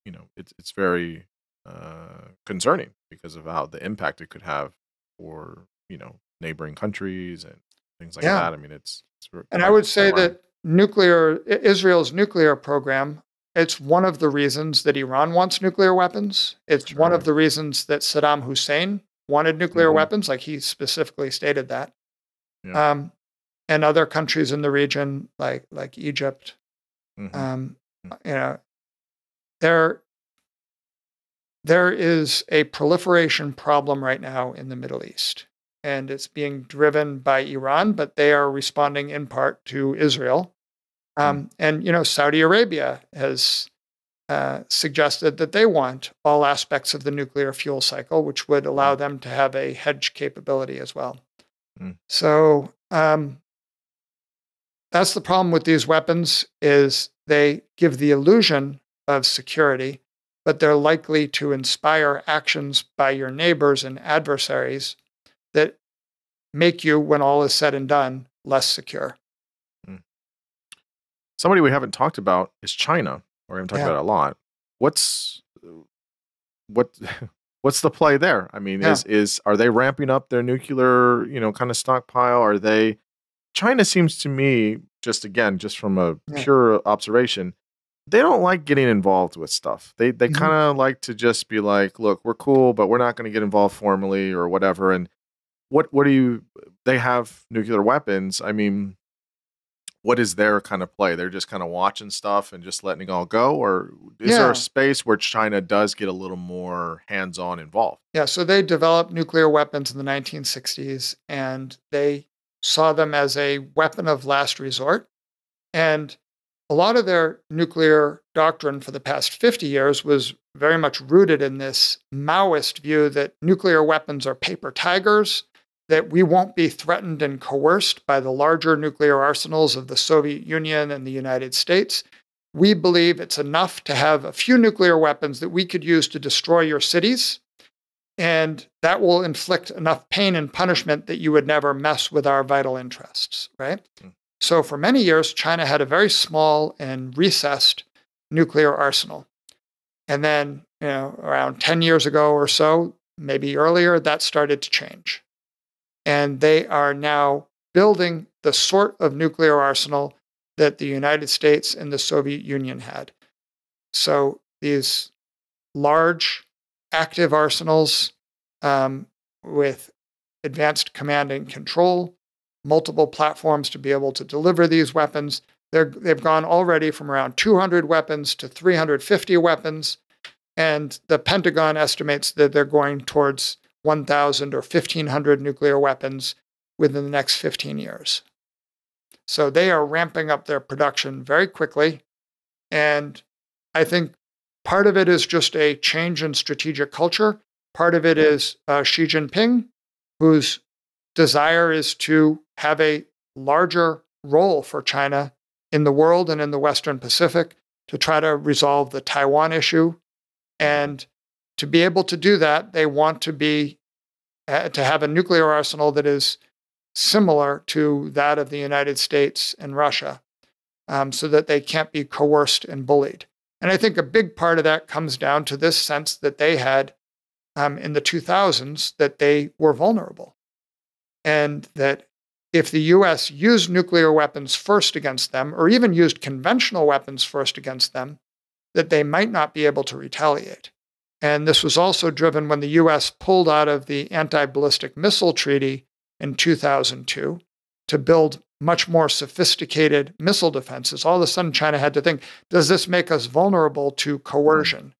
you know, it's it's very uh, concerning because of how the impact it could have for you know neighboring countries and things like yeah. that. I mean, it's, it's and I would say that nuclear Israel's nuclear program it's one of the reasons that Iran wants nuclear weapons. It's one of the reasons that Saddam Hussein wanted nuclear Mhm. weapons, like he specifically stated that. Yeah. Um, and other countries in the region, like like Egypt, Mhm. um, Mm. you know, there there is a proliferation problem right now in the Middle East, and it's being driven by Iran, but they are responding in part to Israel. Um, and you know, Saudi Arabia has uh, suggested that they want all aspects of the nuclear fuel cycle, which would allow them to have a hedge capability as well. Mm. So um, that's the problem with these weapons is they give the illusion of security, but they're likely to inspire actions by your neighbors and adversaries that make you, when all is said and done, less secure. Hmm. Somebody we haven't talked about is China, or we haven't talked Yeah. about it a lot. What's what what's the play there? I mean, Yeah. is is are they ramping up their nuclear, you know, kind of stockpile? Are they China seems to me, just again, just from a Yeah. pure observation, they don't like getting involved with stuff. They they Mhm. kind of like to just be like, look, we're cool, but we're not going to get involved formally or whatever. And what what do you they have nuclear weapons. I mean, what is their kind of play? They're just kind of watching stuff and just letting it all go, or is there a space where China does get a little more hands-on involved? Yeah, so they developed nuclear weapons in the 1960s and they saw them as a weapon of last resort. And a lot of their nuclear doctrine for the past 50 years was very much rooted in this Maoist view that nuclear weapons are paper tigers, that we won't be threatened and coerced by the larger nuclear arsenals of the Soviet Union and the United States. We believe it's enough to have a few nuclear weapons that we could use to destroy your cities and that will inflict enough pain and punishment that you would never mess with our vital interests, right? Mm. So, for many years, China had a very small and recessed nuclear arsenal. And then, you know, around 10 years ago or so, maybe earlier, that started to change. And they are now building the sort of nuclear arsenal that the United States and the Soviet Union had. So, these large active arsenals um, with advanced command and control, multiple platforms to be able to deliver these weapons. They're, they've gone already from around 200 weapons to 350 weapons. And the Pentagon estimates that they're going towards 1,000 or 1,500 nuclear weapons within the next 15 years. So they are ramping up their production very quickly. And I think part of it is just a change in strategic culture. Part of it is uh, Xi Jinping, whose desire is to have a larger role for China in the world and in the Western Pacific to try to resolve the Taiwan issue. And to be able to do that, they want to be uh, to have a nuclear arsenal that is similar to that of the United States and Russia, um, so that they can't be coerced and bullied. And I think a big part of that comes down to this sense that they had um, in the 2000s that they were vulnerable. And that if the US used nuclear weapons first against them, or even used conventional weapons first against them, that they might not be able to retaliate. And this was also driven when the US pulled out of the Anti Ballistic Missile Treaty in 2002 to build much more sophisticated missile defenses. All of a sudden, China had to think does this make us vulnerable to coercion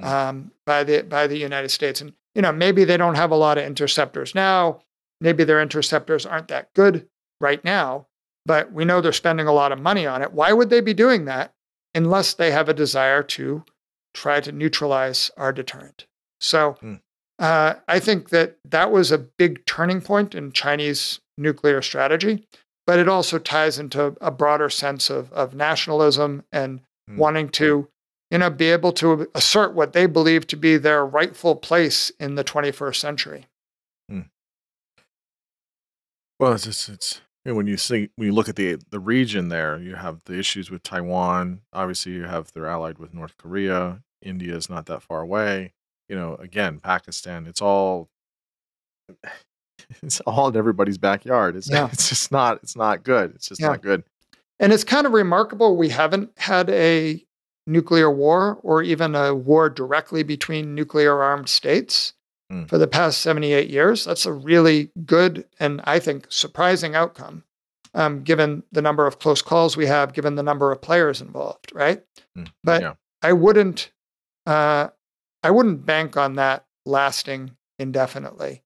Mm. um, by, the, by the United States? And, you know, maybe they don't have a lot of interceptors now. Maybe their interceptors aren't that good right now, but we know they're spending a lot of money on it. Why would they be doing that unless they have a desire to try to neutralize our deterrent? So Mm. uh, I think that that was a big turning point in Chinese nuclear strategy, but it also ties into a broader sense of, of nationalism and Mm. wanting to you know, be able to assert what they believe to be their rightful place in the 21st century. Well, it's just, it's you know, when you see when you look at the the region there, you have the issues with Taiwan. Obviously, you have they're allied with North Korea. India is not that far away. You know, again, Pakistan. It's all it's all in everybody's backyard. It's Yeah. it's just not it's not good. It's just Yeah. not good. And it's kind of remarkable we haven't had a nuclear war or even a war directly between nuclear armed states Mm. for the past 78 years. That's a really good and I think surprising outcome, um, given the number of close calls we have, given the number of players involved, right? Mm. But Yeah. I wouldn't, uh, I wouldn't bank on that lasting indefinitely,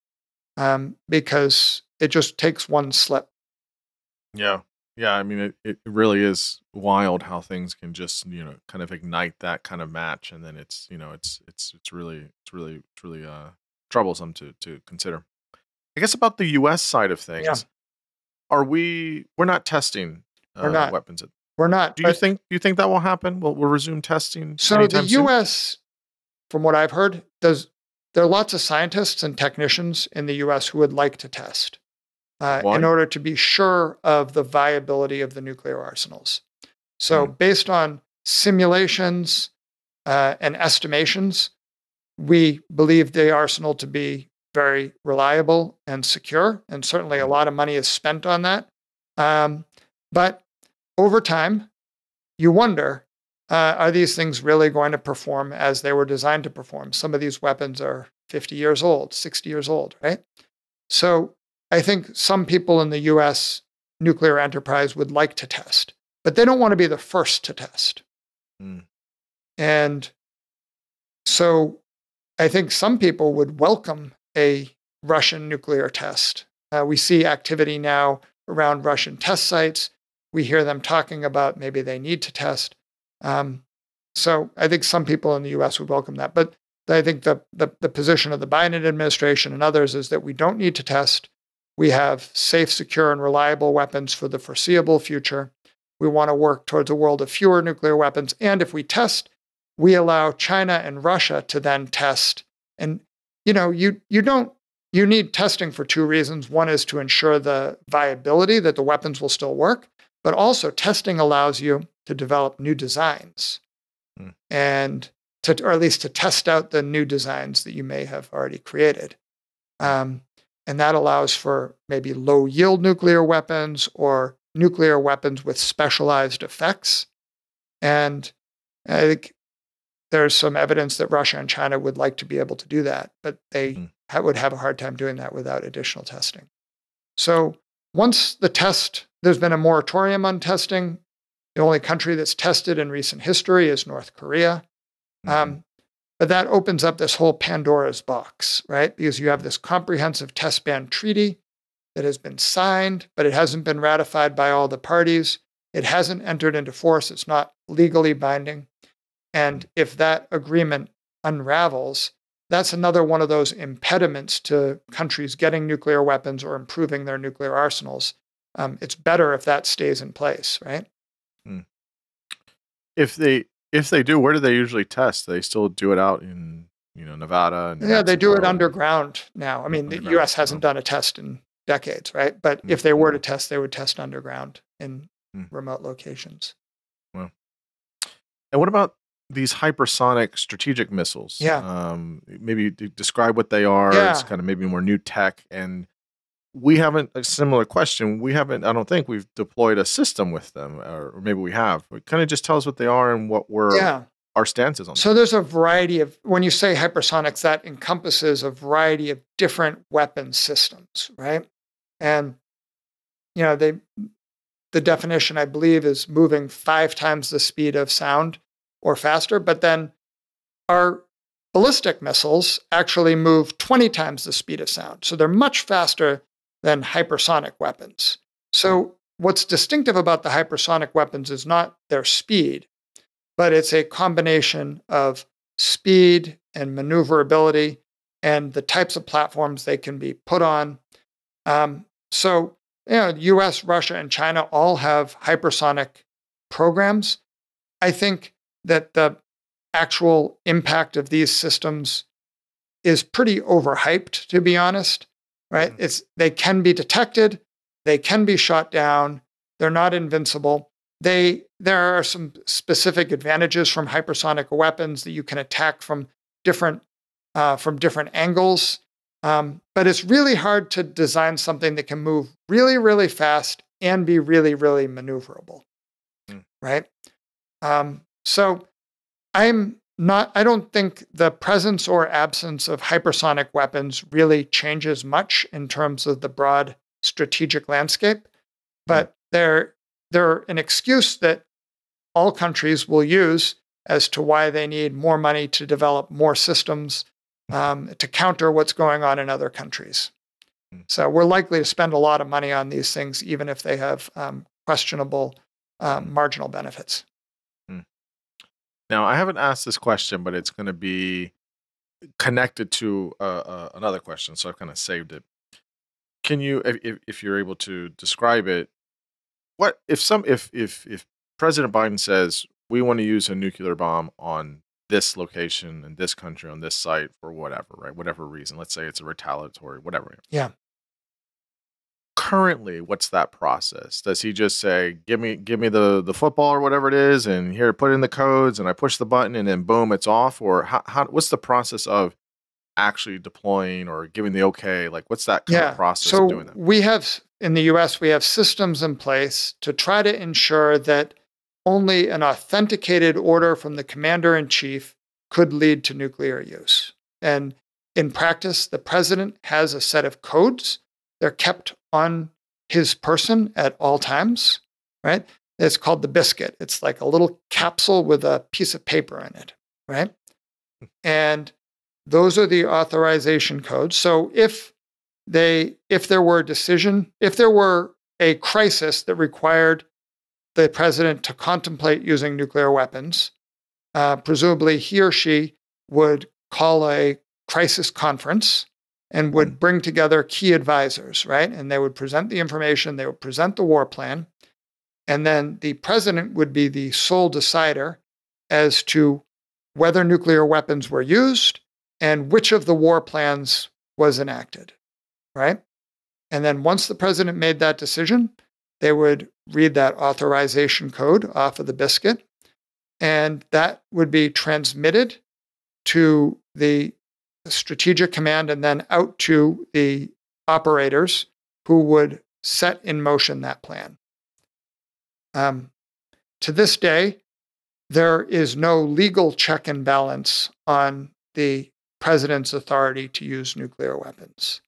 um, because it just takes one slip. Yeah. Yeah. I mean, it, it really is wild how things can just, you know, kind of ignite that kind of match. And then it's, you know, it's, it's, it's really, it's really, it's really, uh, troublesome to, to consider. I guess about the U.S. side of things, are we, we're not testing uh, We're not. weapons. We're not. Do you think, do you think that will happen? We'll, we'll resume testing? So the anytime soon? U.S., from what I've heard, does there are lots of scientists and technicians in the U.S. who would like to test uh, in order to be sure of the viability of the nuclear arsenals. So, Hmm. based on simulations uh, and estimations, we believe the arsenal to be very reliable and secure, and certainly a lot of money is spent on that. Um, but over time, you wonder uh, are these things really going to perform as they were designed to perform? Some of these weapons are 50 years old, 60 years old, right? So I think some people in the US nuclear enterprise would like to test, but they don't want to be the first to test. Mm. And so I think some people would welcome a Russian nuclear test. Uh, we see activity now around Russian test sites. We hear them talking about maybe they need to test. Um, so I think some people in the US would welcome that. But I think the, the, the position of the Biden administration and others is that we don't need to test. We have safe, secure, and reliable weapons for the foreseeable future. We want to work towards a world of fewer nuclear weapons. And if we test, we allow China and Russia to then test. And you know, you you don't you need testing for two reasons. One is to ensure the viability that the weapons will still work, but also testing allows you to develop new designs Hmm. and to, or at least to test out the new designs that you may have already created. Um, and that allows for maybe low yield nuclear weapons or nuclear weapons with specialized effects. And I think there's some evidence that Russia and China would like to be able to do that, but they Mhm. ha- would have a hard time doing that without additional testing. So once the test, there's been a moratorium on testing. The only country that's tested in recent history is North Korea. Mhm. Um, but that opens up this whole Pandora's box, right? Because you have this comprehensive test ban treaty that has been signed, but it hasn't been ratified by all the parties. It hasn't entered into force. It's not legally binding. And if that agreement unravels, that's another one of those impediments to countries getting nuclear weapons or improving their nuclear arsenals. Um, it's better if that stays in place, right? If they if they do, where do they usually test? They still do it out in you know Nevada. Yeah, they do it underground now. I mean, the U.S. hasn't done a test in decades, right? But if they were to test, they would test underground in Hmm. remote locations. Well, And what about these hypersonic strategic missiles? Yeah. Um, maybe describe what they are. It's kind of maybe more new tech. And we haven't, a similar question, we haven't, I don't think we've deployed a system with them, or, maybe we have. But kind of just tell us what they are and what we're, Yeah. our stances on them. So there's a variety of, when you say hypersonics, that encompasses a variety of different weapon systems, right? And, you know, they, the definition, I believe, is moving five times the speed of sound or faster. But then our ballistic missiles actually move 20 times the speed of sound. So they're much faster than hypersonic weapons. So what's distinctive about the hypersonic weapons is not their speed, but it's a combination of speed and maneuverability and the types of platforms they can be put on. Um, so, you know, US, Russia, and China all have hypersonic programs. I think that the actual impact of these systems is pretty overhyped, to be honest. Right? Mhm. It's they can be detected, they can be shot down, they're not invincible. They there are some specific advantages from hypersonic weapons that you can attack from different uh, from different angles. Um, but it's really hard to design something that can move really, really fast and be really, really maneuverable, Mm. right? Um, so I'm not, I don't think the presence or absence of hypersonic weapons really changes much in terms of the broad strategic landscape, but they're, they're an excuse that all countries will use as to why they need more money to develop more systems um, to counter what's going on in other countries. Hmm. So we're likely to spend a lot of money on these things, even if they have um, questionable um, marginal benefits. Now, I haven't asked this question, but it's going to be connected to uh, uh, another question, so I've kind of saved it. Can you, if, if you're able to describe it, what if some if if if President Biden says we want to use a nuclear bomb on this location in this country on this site for whatever, right? Whatever reason. Let's say it's a retaliatory, whatever. Yeah. Currently, what's that process? Does he just say, "Give me, give me the the football or whatever it is, and here, put in the codes, and I push the button, and then boom, it's off"? Or how, how what's the process of actually deploying or giving the okay? Like, what's that kind yeah. of process so of doing that? We have in the U.S. we have systems in place to try to ensure that only an authenticated order from the commander in chief could lead to nuclear use. And in practice, the president has a set of codes. They're kept on his person at all times, right? It's called the biscuit. It's like a little capsule with a piece of paper in it, right? And those are the authorization codes. So if they if there were a decision, if there were a crisis that required the president to contemplate using nuclear weapons. Uh, presumably, he or she would call a crisis conference and would mm. bring together key advisors, right? And they would present the information, they would present the war plan. And then the president would be the sole decider as to whether nuclear weapons were used and which of the war plans was enacted, right? And then once the president made that decision, they would read that authorization code off of the biscuit, and that would be transmitted to the strategic command and then out to the operators who would set in motion that plan. Um, to this day, there is no legal check and balance on the president's authority to use nuclear weapons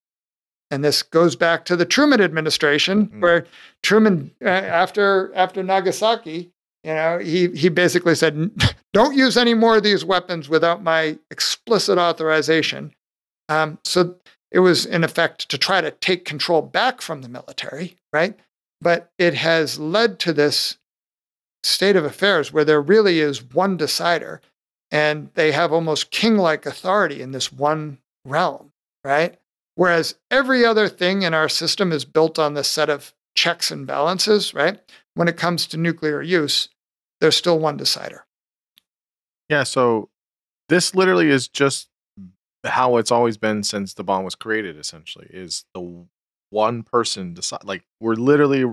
and this goes back to the Truman administration, mm. where Truman, uh, after after Nagasaki, you know, he he basically said, "Don't use any more of these weapons without my explicit authorization." Um, so it was in effect to try to take control back from the military, right? But it has led to this state of affairs where there really is one decider, and they have almost king-like authority in this one realm, right? Whereas every other thing in our system is built on this set of checks and balances, right? When it comes to nuclear use, there's still one decider. Yeah. So this literally is just how it's always been since the bomb was created, essentially, is the one person decide. Like, we're literally,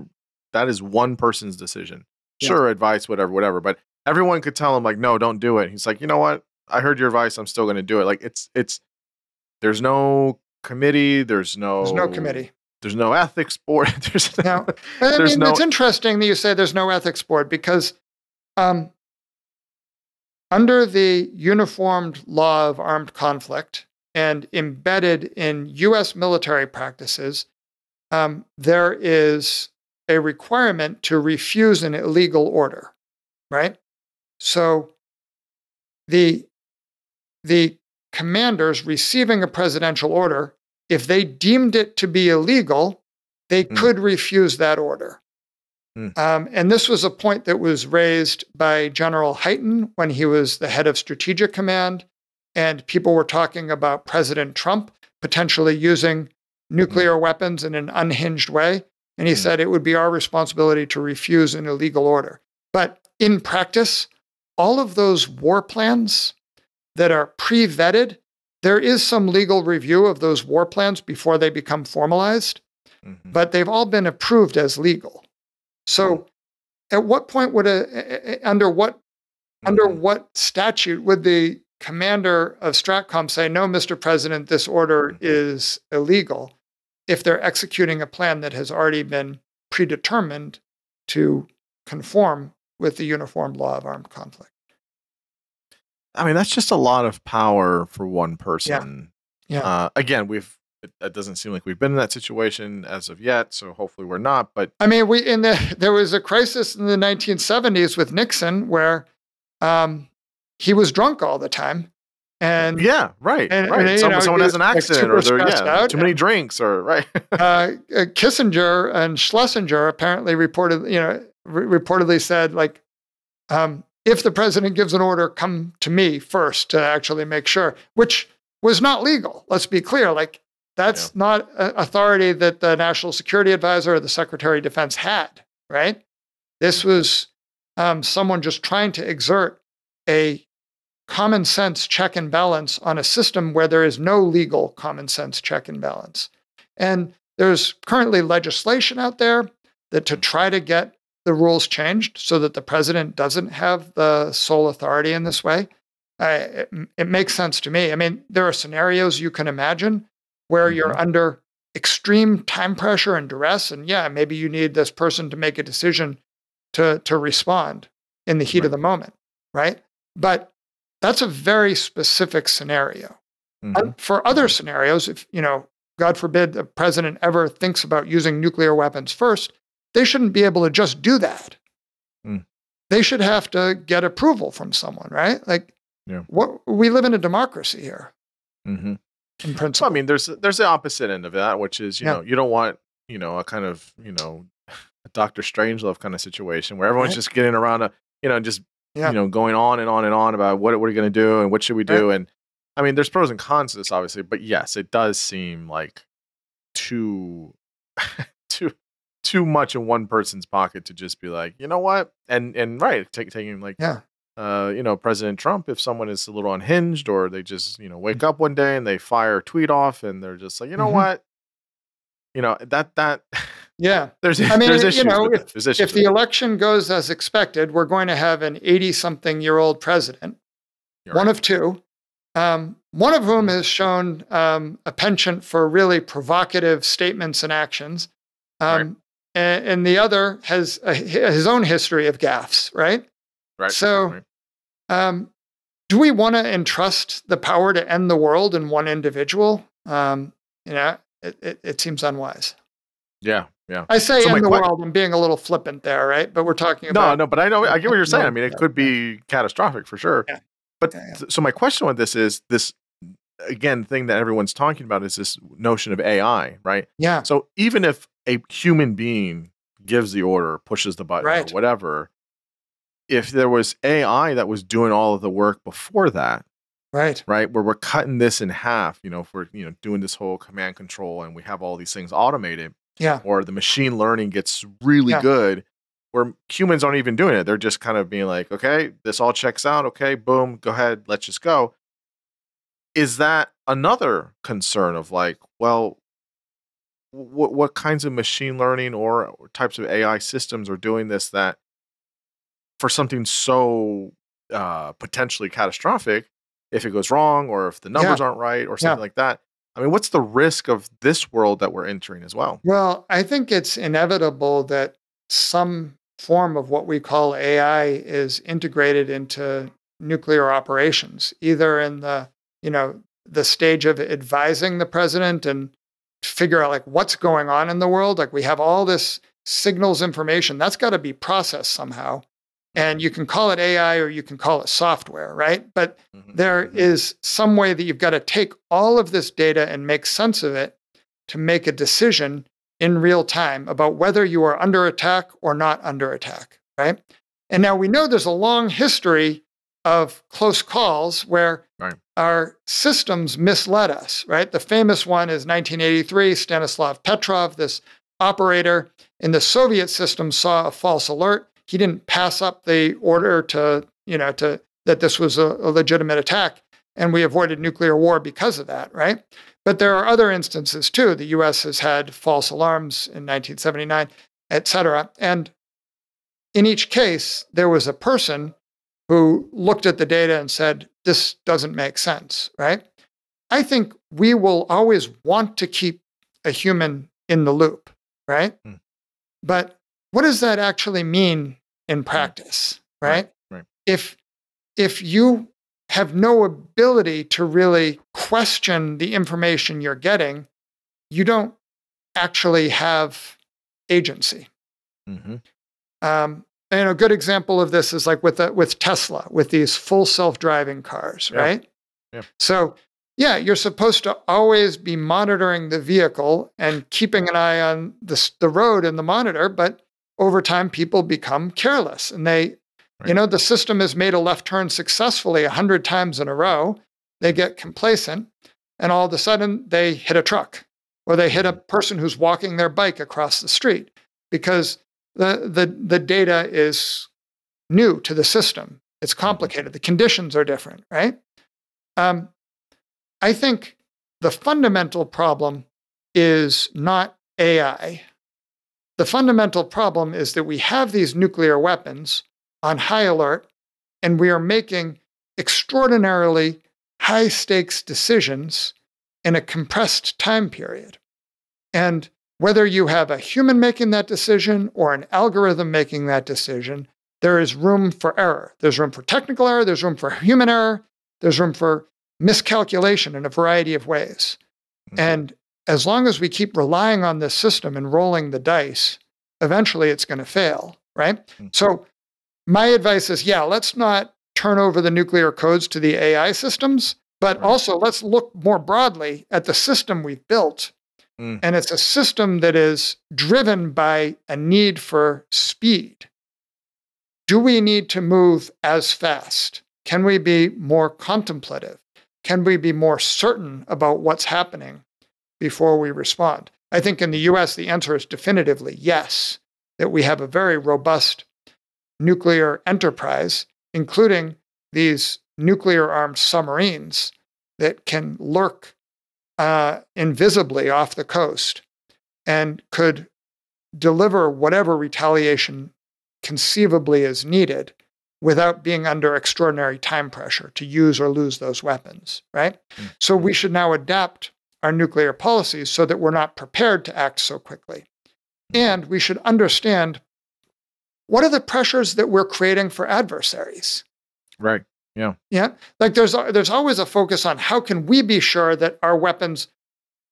that is one person's decision. Yeah. Sure, advice, whatever, whatever. But everyone could tell him, like, no, don't do it. He's like, you know what? I heard your advice. I'm still going to do it. Like, it's, it's, there's no committee. There's no there's no committee. There's no ethics board. there's no. I mean, no, it's interesting that you say there's no ethics board because um, under the uniformed law of armed conflict and embedded in U.S. military practices, um, there is a requirement to refuse an illegal order, right? So the the commanders receiving a presidential order, if they deemed it to be illegal, they mm. could refuse that order. Mm. Um, and this was a point that was raised by General Hyten when he was the head of Strategic Command. And people were talking about President Trump potentially using nuclear mm. weapons in an unhinged way. And he hmm. said it would be our responsibility to refuse an illegal order. But in practice, all of those war plans that are pre vetted, there is some legal review of those war plans before they become formalized, mm-hmm. but they've all been approved as legal. So, mm-hmm. at what point would a, under what mm-hmm. under what statute would the commander of Stratcom say, "No, Mr. President, this order mm-hmm. is illegal," if they're executing a plan that has already been predetermined to conform with the Uniform Law of Armed Conflict? I mean, that's just a lot of power for one person. Yeah. Uh, again, we've it, it doesn't seem like we've been in that situation as of yet, so hopefully we're not. But I mean, we in the there was a crisis in the 1970s with Nixon where um, he was drunk all the time, and yeah, right, and- right. and, you Some- know, someone has an was, like, accident, or they're yeah, out, too many and- drinks, or right. uh, uh, Kissinger and Schlesinger apparently reported, you know, re- reportedly said like, um, if the president gives an order, come to me first to actually make sure, which was not legal. Let's be clear. Like that's not a authority that the national security advisor or the secretary of defense had, right? This was um, someone just trying to exert a common sense check and balance on a system where there is no legal common sense check and balance. And there's currently legislation out there that to try to get the rules changed so that the president doesn't have the sole authority in this way. Uh, it, it makes sense to me. I mean, there are scenarios you can imagine where you're Mhm. under extreme time pressure and duress, and yeah, maybe you need this person to make a decision to to respond in the heat of the moment, right? But that's a very specific scenario. Mhm. Uh, For other scenarios, if you know, God forbid, the president ever thinks about using nuclear weapons first, they shouldn't be able to just do that. Mm. They should have to get approval from someone, right? Like, Yeah. what we live in a democracy here, Mhm. in principle. I mean, there's there's the opposite end of that, which is you Yeah. know you don't want you know a kind of you know a Doctor Strangelove kind of situation where everyone's Right. just getting around a you know just Yeah. you know going on and on and on about what what are you going to do and what should we do and I mean there's pros and cons to this obviously, but yes, it does seem like too too too much in one person's pocket to just be like you know what and and right take, taking like Yeah. uh, you know, President Trump, if someone is a little unhinged or they just, you know, wake Mm. up one day and they fire a tweet off and they're just like, you know Mhm. what? You know, that, that, yeah. there's, I mean, there's you know, with it. There's issues If the election goes as expected, we're going to have an 80 something year old president, You're one right. of two, um, one of whom has shown um, a penchant for really provocative statements and actions. Um, and, and the other has a, his own history of gaffes, right? right. so- Um, do we want to entrust the power to end the world in one individual? Um, you know, it, it, it seems unwise. yeah, yeah. I say So end the world. I'm being a little flippant there, right? But we're talking about no, no, but I know, I get what you're saying. I mean, it could be catastrophic for sure. Yeah. But Yeah, yeah. so my question with this is this, again, thing that everyone's talking about is this notion of AI, right? yeah, So even if a human being gives the order, pushes the button, Right. or whatever, if there was AI that was doing all of the work before that, right, right, where we're cutting this in half, you know, if we're you know doing this whole command control and we have all these things automated, yeah, or the machine learning gets really Yeah. good, where humans aren't even doing it, they're just kind of being like, okay, this all checks out, okay, boom, go ahead, let's just go. Is that another concern of like, well, what what kinds of machine learning or, or types of AI systems are doing this that for something so uh, potentially catastrophic, if it goes wrong or if the numbers aren't right or something Yeah. like that. I mean, what's the risk of this world that we're entering as well? Well, I think it's inevitable that some form of what we call AI is integrated into nuclear operations, either in the you know the stage of advising the president and figure out like what's going on in the world. Like we have all this signals information that's got to be processed somehow, and you can call it AI or you can call it software, right? But Mhm. there Mhm. is some way that you've got to take all of this data and make sense of it to make a decision in real time about whether you are under attack or not under attack, right? And now we know there's a long history of close calls where Right. Our systems misled us, right? The famous one is 1983, Stanislav Petrov, this operator in the Soviet system saw a false alert. He didn't pass up the order to, you know, to that this was a, a legitimate attack. And we avoided nuclear war because of that, right? But there are other instances too. The US has had false alarms in 1979, et cetera. And in each case, there was a person who looked at the data and said, this doesn't make sense, right? I think we will always want to keep a human in the loop, right? Hmm. But what does that actually mean in practice, Right, right? right. If if you have no ability to really question the information you're getting, you don't actually have agency. Mm-hmm. Um, and a good example of this is like with the, with Tesla, with these full self-driving cars, yeah. right? Yeah. So yeah, you're supposed to always be monitoring the vehicle and keeping an eye on the, the road and the monitor, but over time people become careless and they right. you know the system has made a left turn successfully 100 times in a row they get complacent and all of a sudden they hit a truck or they hit a mm-hmm. person who's walking their bike across the street because the the, the data is new to the system it's mm-hmm. complicated the conditions are different right um, i think the fundamental problem is not ai the fundamental problem is that we have these nuclear weapons on high alert, and we are making extraordinarily high stakes decisions in a compressed time period. And whether you have a human making that decision or an algorithm making that decision, there is room for error. There's room for technical error, there's room for human error, there's room for miscalculation in a variety of ways. Mm-hmm. And as long as we keep relying on this system and rolling the dice, eventually it's going to fail, right? Mm-hmm. So, my advice is yeah, let's not turn over the nuclear codes to the AI systems, but right. also let's look more broadly at the system we've built. Mm. And it's a system that is driven by a need for speed. Do we need to move as fast? Can we be more contemplative? Can we be more certain about what's happening? before we respond? I think in the US, the answer is definitively yes, that we have a very robust nuclear enterprise, including these nuclear armed submarines that can lurk uh, invisibly off the coast and could deliver whatever retaliation conceivably is needed without being under extraordinary time pressure to use or lose those weapons, right? Mm-hmm. So we should now adapt our nuclear policies so that we're not prepared to act so quickly. And we should understand what are the pressures that we're creating for adversaries. Right. Yeah. Yeah. Like there's there's always a focus on how can we be sure that our weapons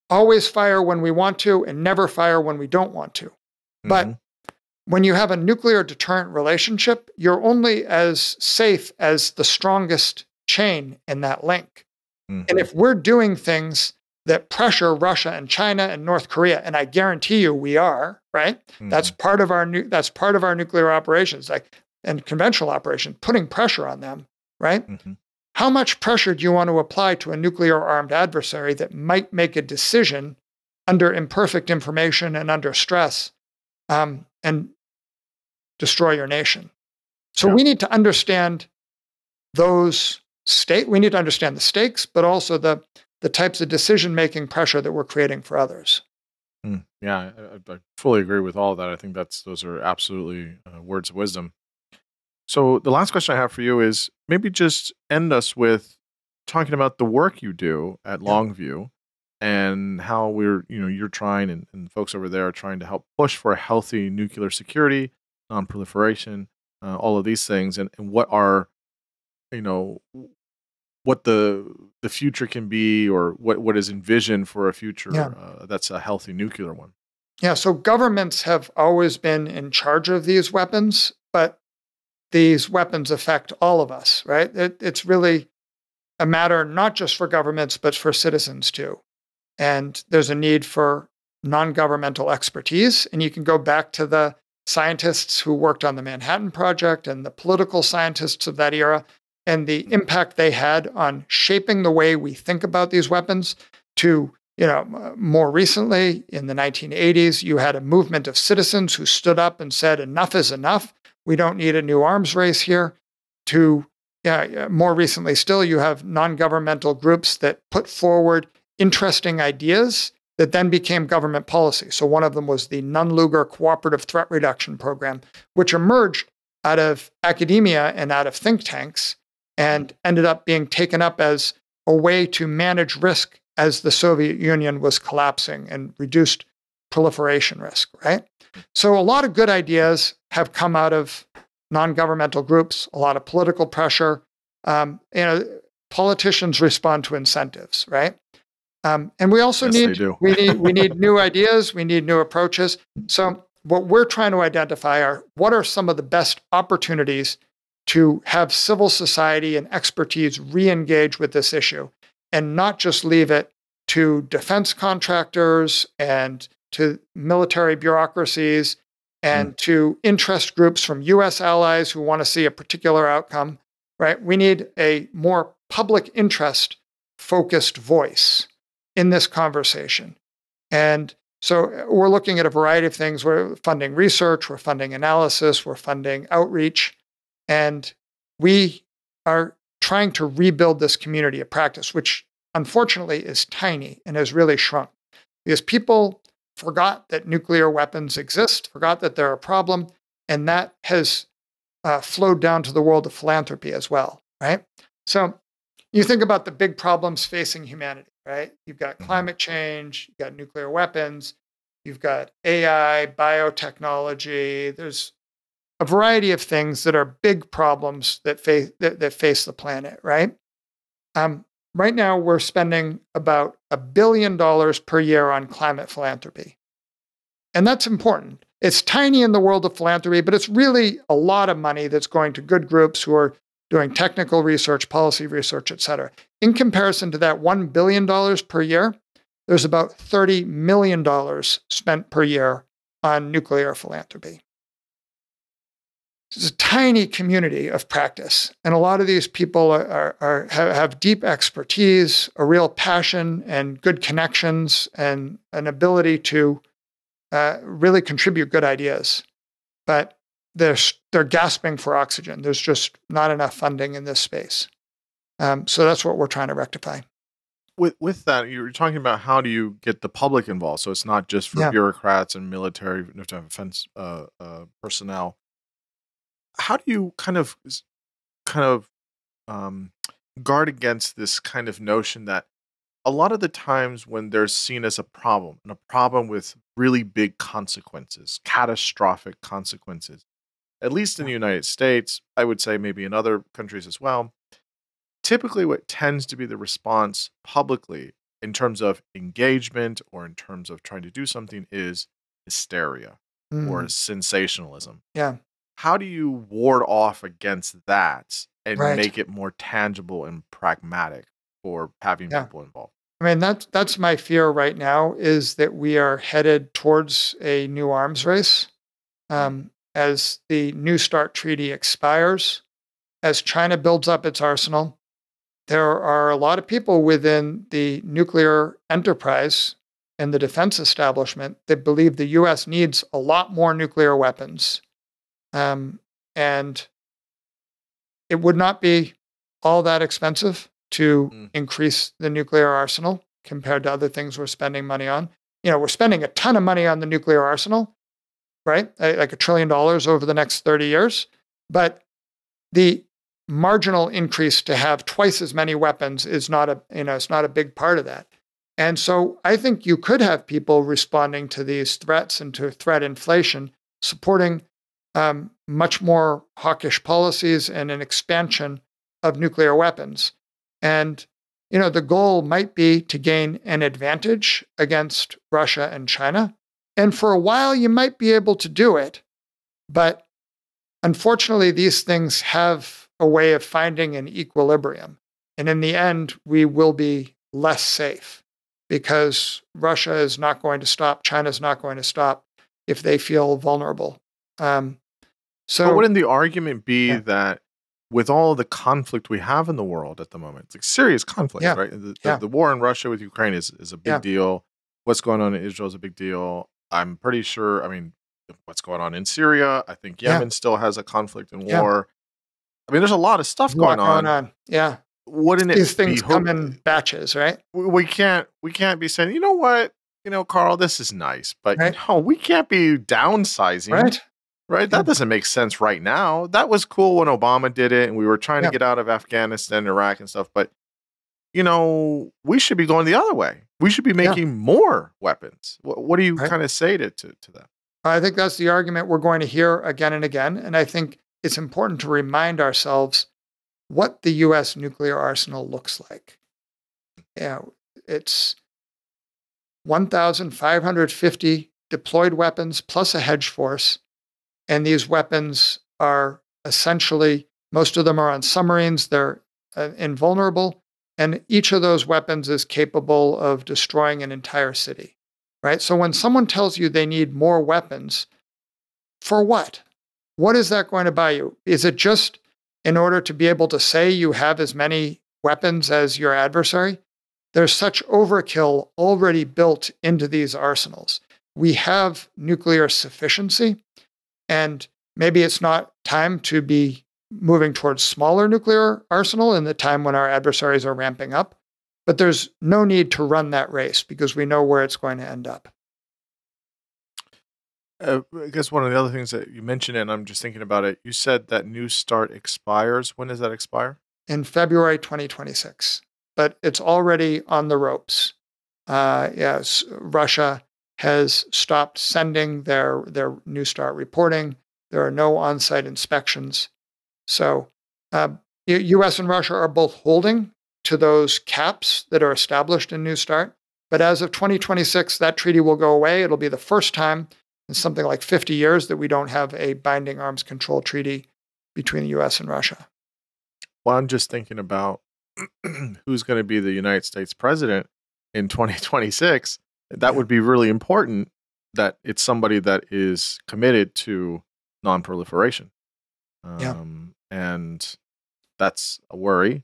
always fire when we want to and never fire when we don't want to. Mm-hmm. But when you have a nuclear deterrent relationship, you're only as safe as the strongest chain in that link. Mm-hmm. And if we're doing things that pressure Russia and China and North Korea, and I guarantee you we are, right? Mm-hmm. That's part of our nu- that's part of our nuclear operations, like and conventional operation, putting pressure on them, right? Mm-hmm. How much pressure do you want to apply to a nuclear armed adversary that might make a decision under imperfect information and under stress um, and destroy your nation? So yeah. we need to understand those state. We need to understand the stakes, but also the the types of decision making pressure that we're creating for others. Mm, yeah, I, I, fully agree with all of that. I think that's those are absolutely uh, words of wisdom. So the last question I have for you is maybe just end us with talking about the work you do at. Longview and how we're you know you're trying and, and folks over there are trying to help push for a healthy nuclear security, non-proliferation, uh, all of these things, and, and what are you know what the the future can be or what what is envisioned for a future yeah. uh, that's a healthy nuclear one yeah so governments have always been in charge of these weapons but these weapons affect all of us right? It, it's really a matter not just for governments but for citizens too. And there's a need for non-governmental expertise. And you can go back to the scientists who worked on the manhattan project and the political scientists of that era and the mm-hmm. impact they had on shaping the way we think about these weapons to you know more recently in the 1980s you had a movement of citizens who stood up and said enough is enough we don't need a new arms race here to more recently still you have non-governmental groups that put forward interesting ideas that then became government policy so one of them was the nunn-lugar cooperative threat reduction program which emerged out of academia and out of think tanks and ended up being taken up as a way to manage risk as the Soviet Union was collapsing and reduced proliferation risk, right? So a lot of good ideas have come out of non-governmental groups, a lot of political pressure. Um, you know, politicians respond to incentives, right? Um, and we also Yes, need we need we need new ideas, we need new approaches. So what we're trying to identify are what are some of the best opportunities to have civil society and expertise re-engage with this issue and not just leave it to defense contractors and to military bureaucracies and to interest groups from US allies who want to see a particular outcome, right? We need a more public interest focused voice in this conversation. And so uh, we're looking at a variety of things. We're funding research, we're funding analysis, we're funding outreach, and we are trying to rebuild this community of practice, which unfortunately is tiny and has really shrunk because people forgot that nuclear weapons exist, forgot that they're a problem, and that has uh, flowed down to the world of philanthropy as well, right? So you think about the big problems facing humanity, right? You've got climate change, you've got nuclear weapons, you've got AI, biotechnology. There's a variety of things that are big problems that face that, that face the planet, right? Um, right now, we're spending about a billion dollars per year on climate philanthropy, and that's important. It's tiny in the world of philanthropy, but it's really a lot of money that's going to good groups who are doing technical research, policy research, et cetera. In comparison to that $1 billion per year, there's about $30 million spent per year on nuclear philanthropy. It's a tiny community of practice. And a lot of these people are, are, are, have deep expertise, a real passion, and good connections, and an ability to uh, really contribute good ideas. But they're, they're gasping for oxygen. There's just not enough funding in this space. Um, so that's what we're trying to rectify. with with that, you were talking about how do you get the public involved? So it's not just for Yeah. bureaucrats and military defense uh, uh, personnel. How do you kind of kind of um, guard against this kind of notion that a lot of the times when there's seen as a problem and a problem with really big consequences, catastrophic consequences, at least in the United States, I would say maybe in other countries as well, typically what tends to be the response publicly in terms of engagement or in terms of trying to do something is hysteria or Mm, sensationalism. yeah. How do you ward off against that and Right. make it more tangible and pragmatic for having Yeah. people involved? I mean, that's that's my fear right now is that we are headed towards a new arms race um, as the New START treaty expires, as China builds up its arsenal. There are a lot of people within the nuclear enterprise and the defense establishment that believe the U.S. needs a lot more nuclear weapons, um, and it would not be all that expensive to Mm. increase the nuclear arsenal compared to other things we're spending money on. You know, we're spending a ton of money on the nuclear arsenal, right? Uh, Like a trillion dollars over the next 30 years. But the marginal increase to have twice as many weapons is not a, you know, it's not a big part of that. And so I think you could have people responding to these threats and to threat inflation, supporting um, much more hawkish policies and an expansion of nuclear weapons. And you know, the goal might be to gain an advantage against Russia and China. And for a while, you might be able to do it. But unfortunately, these things have a way of finding an equilibrium. And in the end, we will be less safe because Russia is not going to stop, China is not going to stop if they feel vulnerable. Um, so, but wouldn't the argument be Yeah. that with all the conflict we have in the world at the moment, it's like serious conflict, Yeah. right? The, Yeah. the war in Russia with Ukraine is, is a big deal. What's going on in Israel is a big deal. I'm pretty sure, I mean, what's going on in Syria, I think. Yemen still has a conflict and war. I mean, there's a lot of stuff lot going on. going on. Yeah. Wouldn't it These things be come in batches, right? we- we can't we can't be saying, you know what, you know, Carl, this is nice, but Right. no, we can't be downsizing, Right? Right? That hmm. doesn't make sense right now. That was cool when Obama did it and we were trying Yeah. to get out of Afghanistan, Iraq, and stuff, but you know, we should be going the other way. We should be Yeah. making more weapons. What, what do you Right. kind of say to, to, to that? I think that's the argument we're going to hear again and again. And I think it's important to remind ourselves what the US nuclear arsenal looks like. Yeah, it's 1,550 deployed weapons plus a hedge force. And these weapons are essentially, most of them are on submarines, they're uh, invulnerable. And each of those weapons is capable of destroying an entire city, right? So when someone tells you they need more weapons, for what? What is that going to buy you? Is it just in order to be able to say you have as many weapons as your adversary? There's such overkill already built into these arsenals. We have nuclear sufficiency, and maybe it's not time to be moving towards smaller nuclear arsenal in the time when our adversaries are ramping up. But there's no need to run that race because we know where it's going to end up. Uh, I guess one of the other things that you mentioned, and I'm just thinking about it, you said that New START expires. When does that expire? In February 2026. But it's already on the ropes. Uh, yes, Russia has stopped sending their, their New START reporting. There are no on site inspections. So, uh, US and Russia are both holding to those caps that are established in New START. But as of 2026, that treaty will go away. It'll be the first time in something like 50 years that we don't have a binding arms control treaty between the US and Russia. Well, I'm just thinking about who's going to be the United States president in 2026. That would be really important that it's somebody that is committed to nonproliferation. Um, yeah. And that's a worry.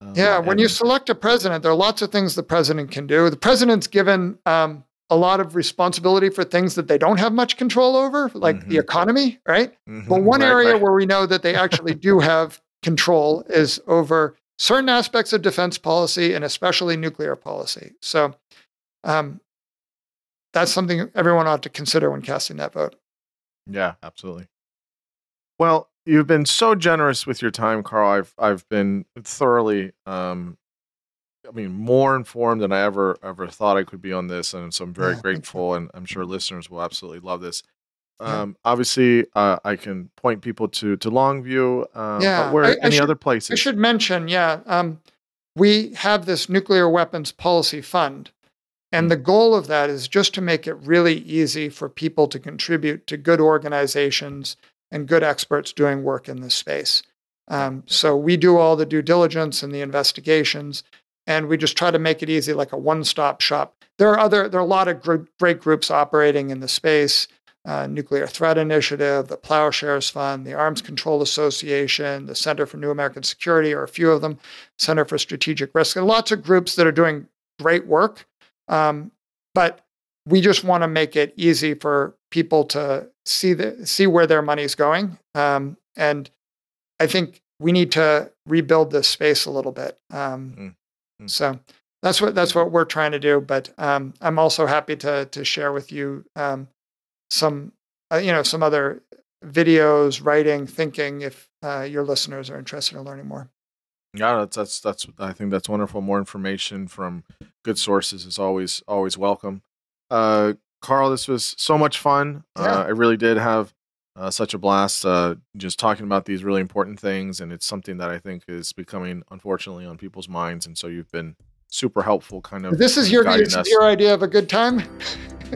Um, yeah, when you select a president, there are lots of things the president can do. The president's given um, a lot of responsibility for things that they don't have much control over, like mm-hmm. the economy, right? Mm-hmm. But one right, area right. where we know that they actually do have control is over certain aspects of defense policy and especially nuclear policy. So um, that's something everyone ought to consider when casting that vote. Yeah, absolutely. Well, you've been so generous with your time, Carl. I've I've been thoroughly um, I mean, more informed than I ever ever thought I could be on this, and so I'm very yeah, grateful, and I'm sure listeners will absolutely love this. Um, yeah. Obviously, uh, I can point people to to Longview. Uh, yeah, where I, any I should, other places? I should mention, yeah, um, we have this nuclear weapons policy fund, and the goal of that is just to make it really easy for people to contribute to good organizations and good experts doing work in this space. Um, so we do all the due diligence and the investigations and we just try to make it easy, like a one-stop shop. There are other, there are a lot of great groups operating in the space. Uh, Nuclear Threat Initiative, the Plowshares Fund, the Arms Control Association, the Center for New American Security, or a few of them, Center for Strategic Risk, and lots of groups that are doing great work. Um, but we just want to make it easy for people to see the, see where their money's going. Um, and I think we need to rebuild this space a little bit. Um, mm. Hmm. So that's what that's what we're trying to do. But um, I'm also happy to to share with you um, some uh, you know some other videos, writing, thinking if uh, your listeners are interested in learning more. Yeah, that's that's that's I think that's wonderful. More information from good sources is always always welcome. Uh, Carl, this was so much fun. Uh, yeah. Uh, I really did have uh, such a blast uh, just talking about these really important things. And it's something that I think is becoming, unfortunately, on people's minds. And so you've been super helpful, kind of. This is your, your idea of a good time?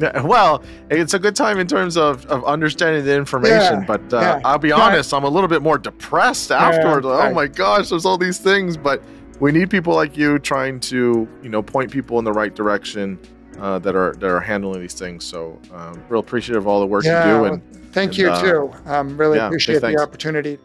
yeah, well, it's a good time in terms of, of understanding the information, yeah, but uh, yeah. I'll be honest, I'm a little bit more depressed afterward. oh my gosh, there's all these things, but we need people like you trying to, you know, point people in the right direction uh, that are that are handling these things. So, um, real appreciative of all the work you do, and Thank and, you uh, too. Um, really yeah, appreciate the opportunity.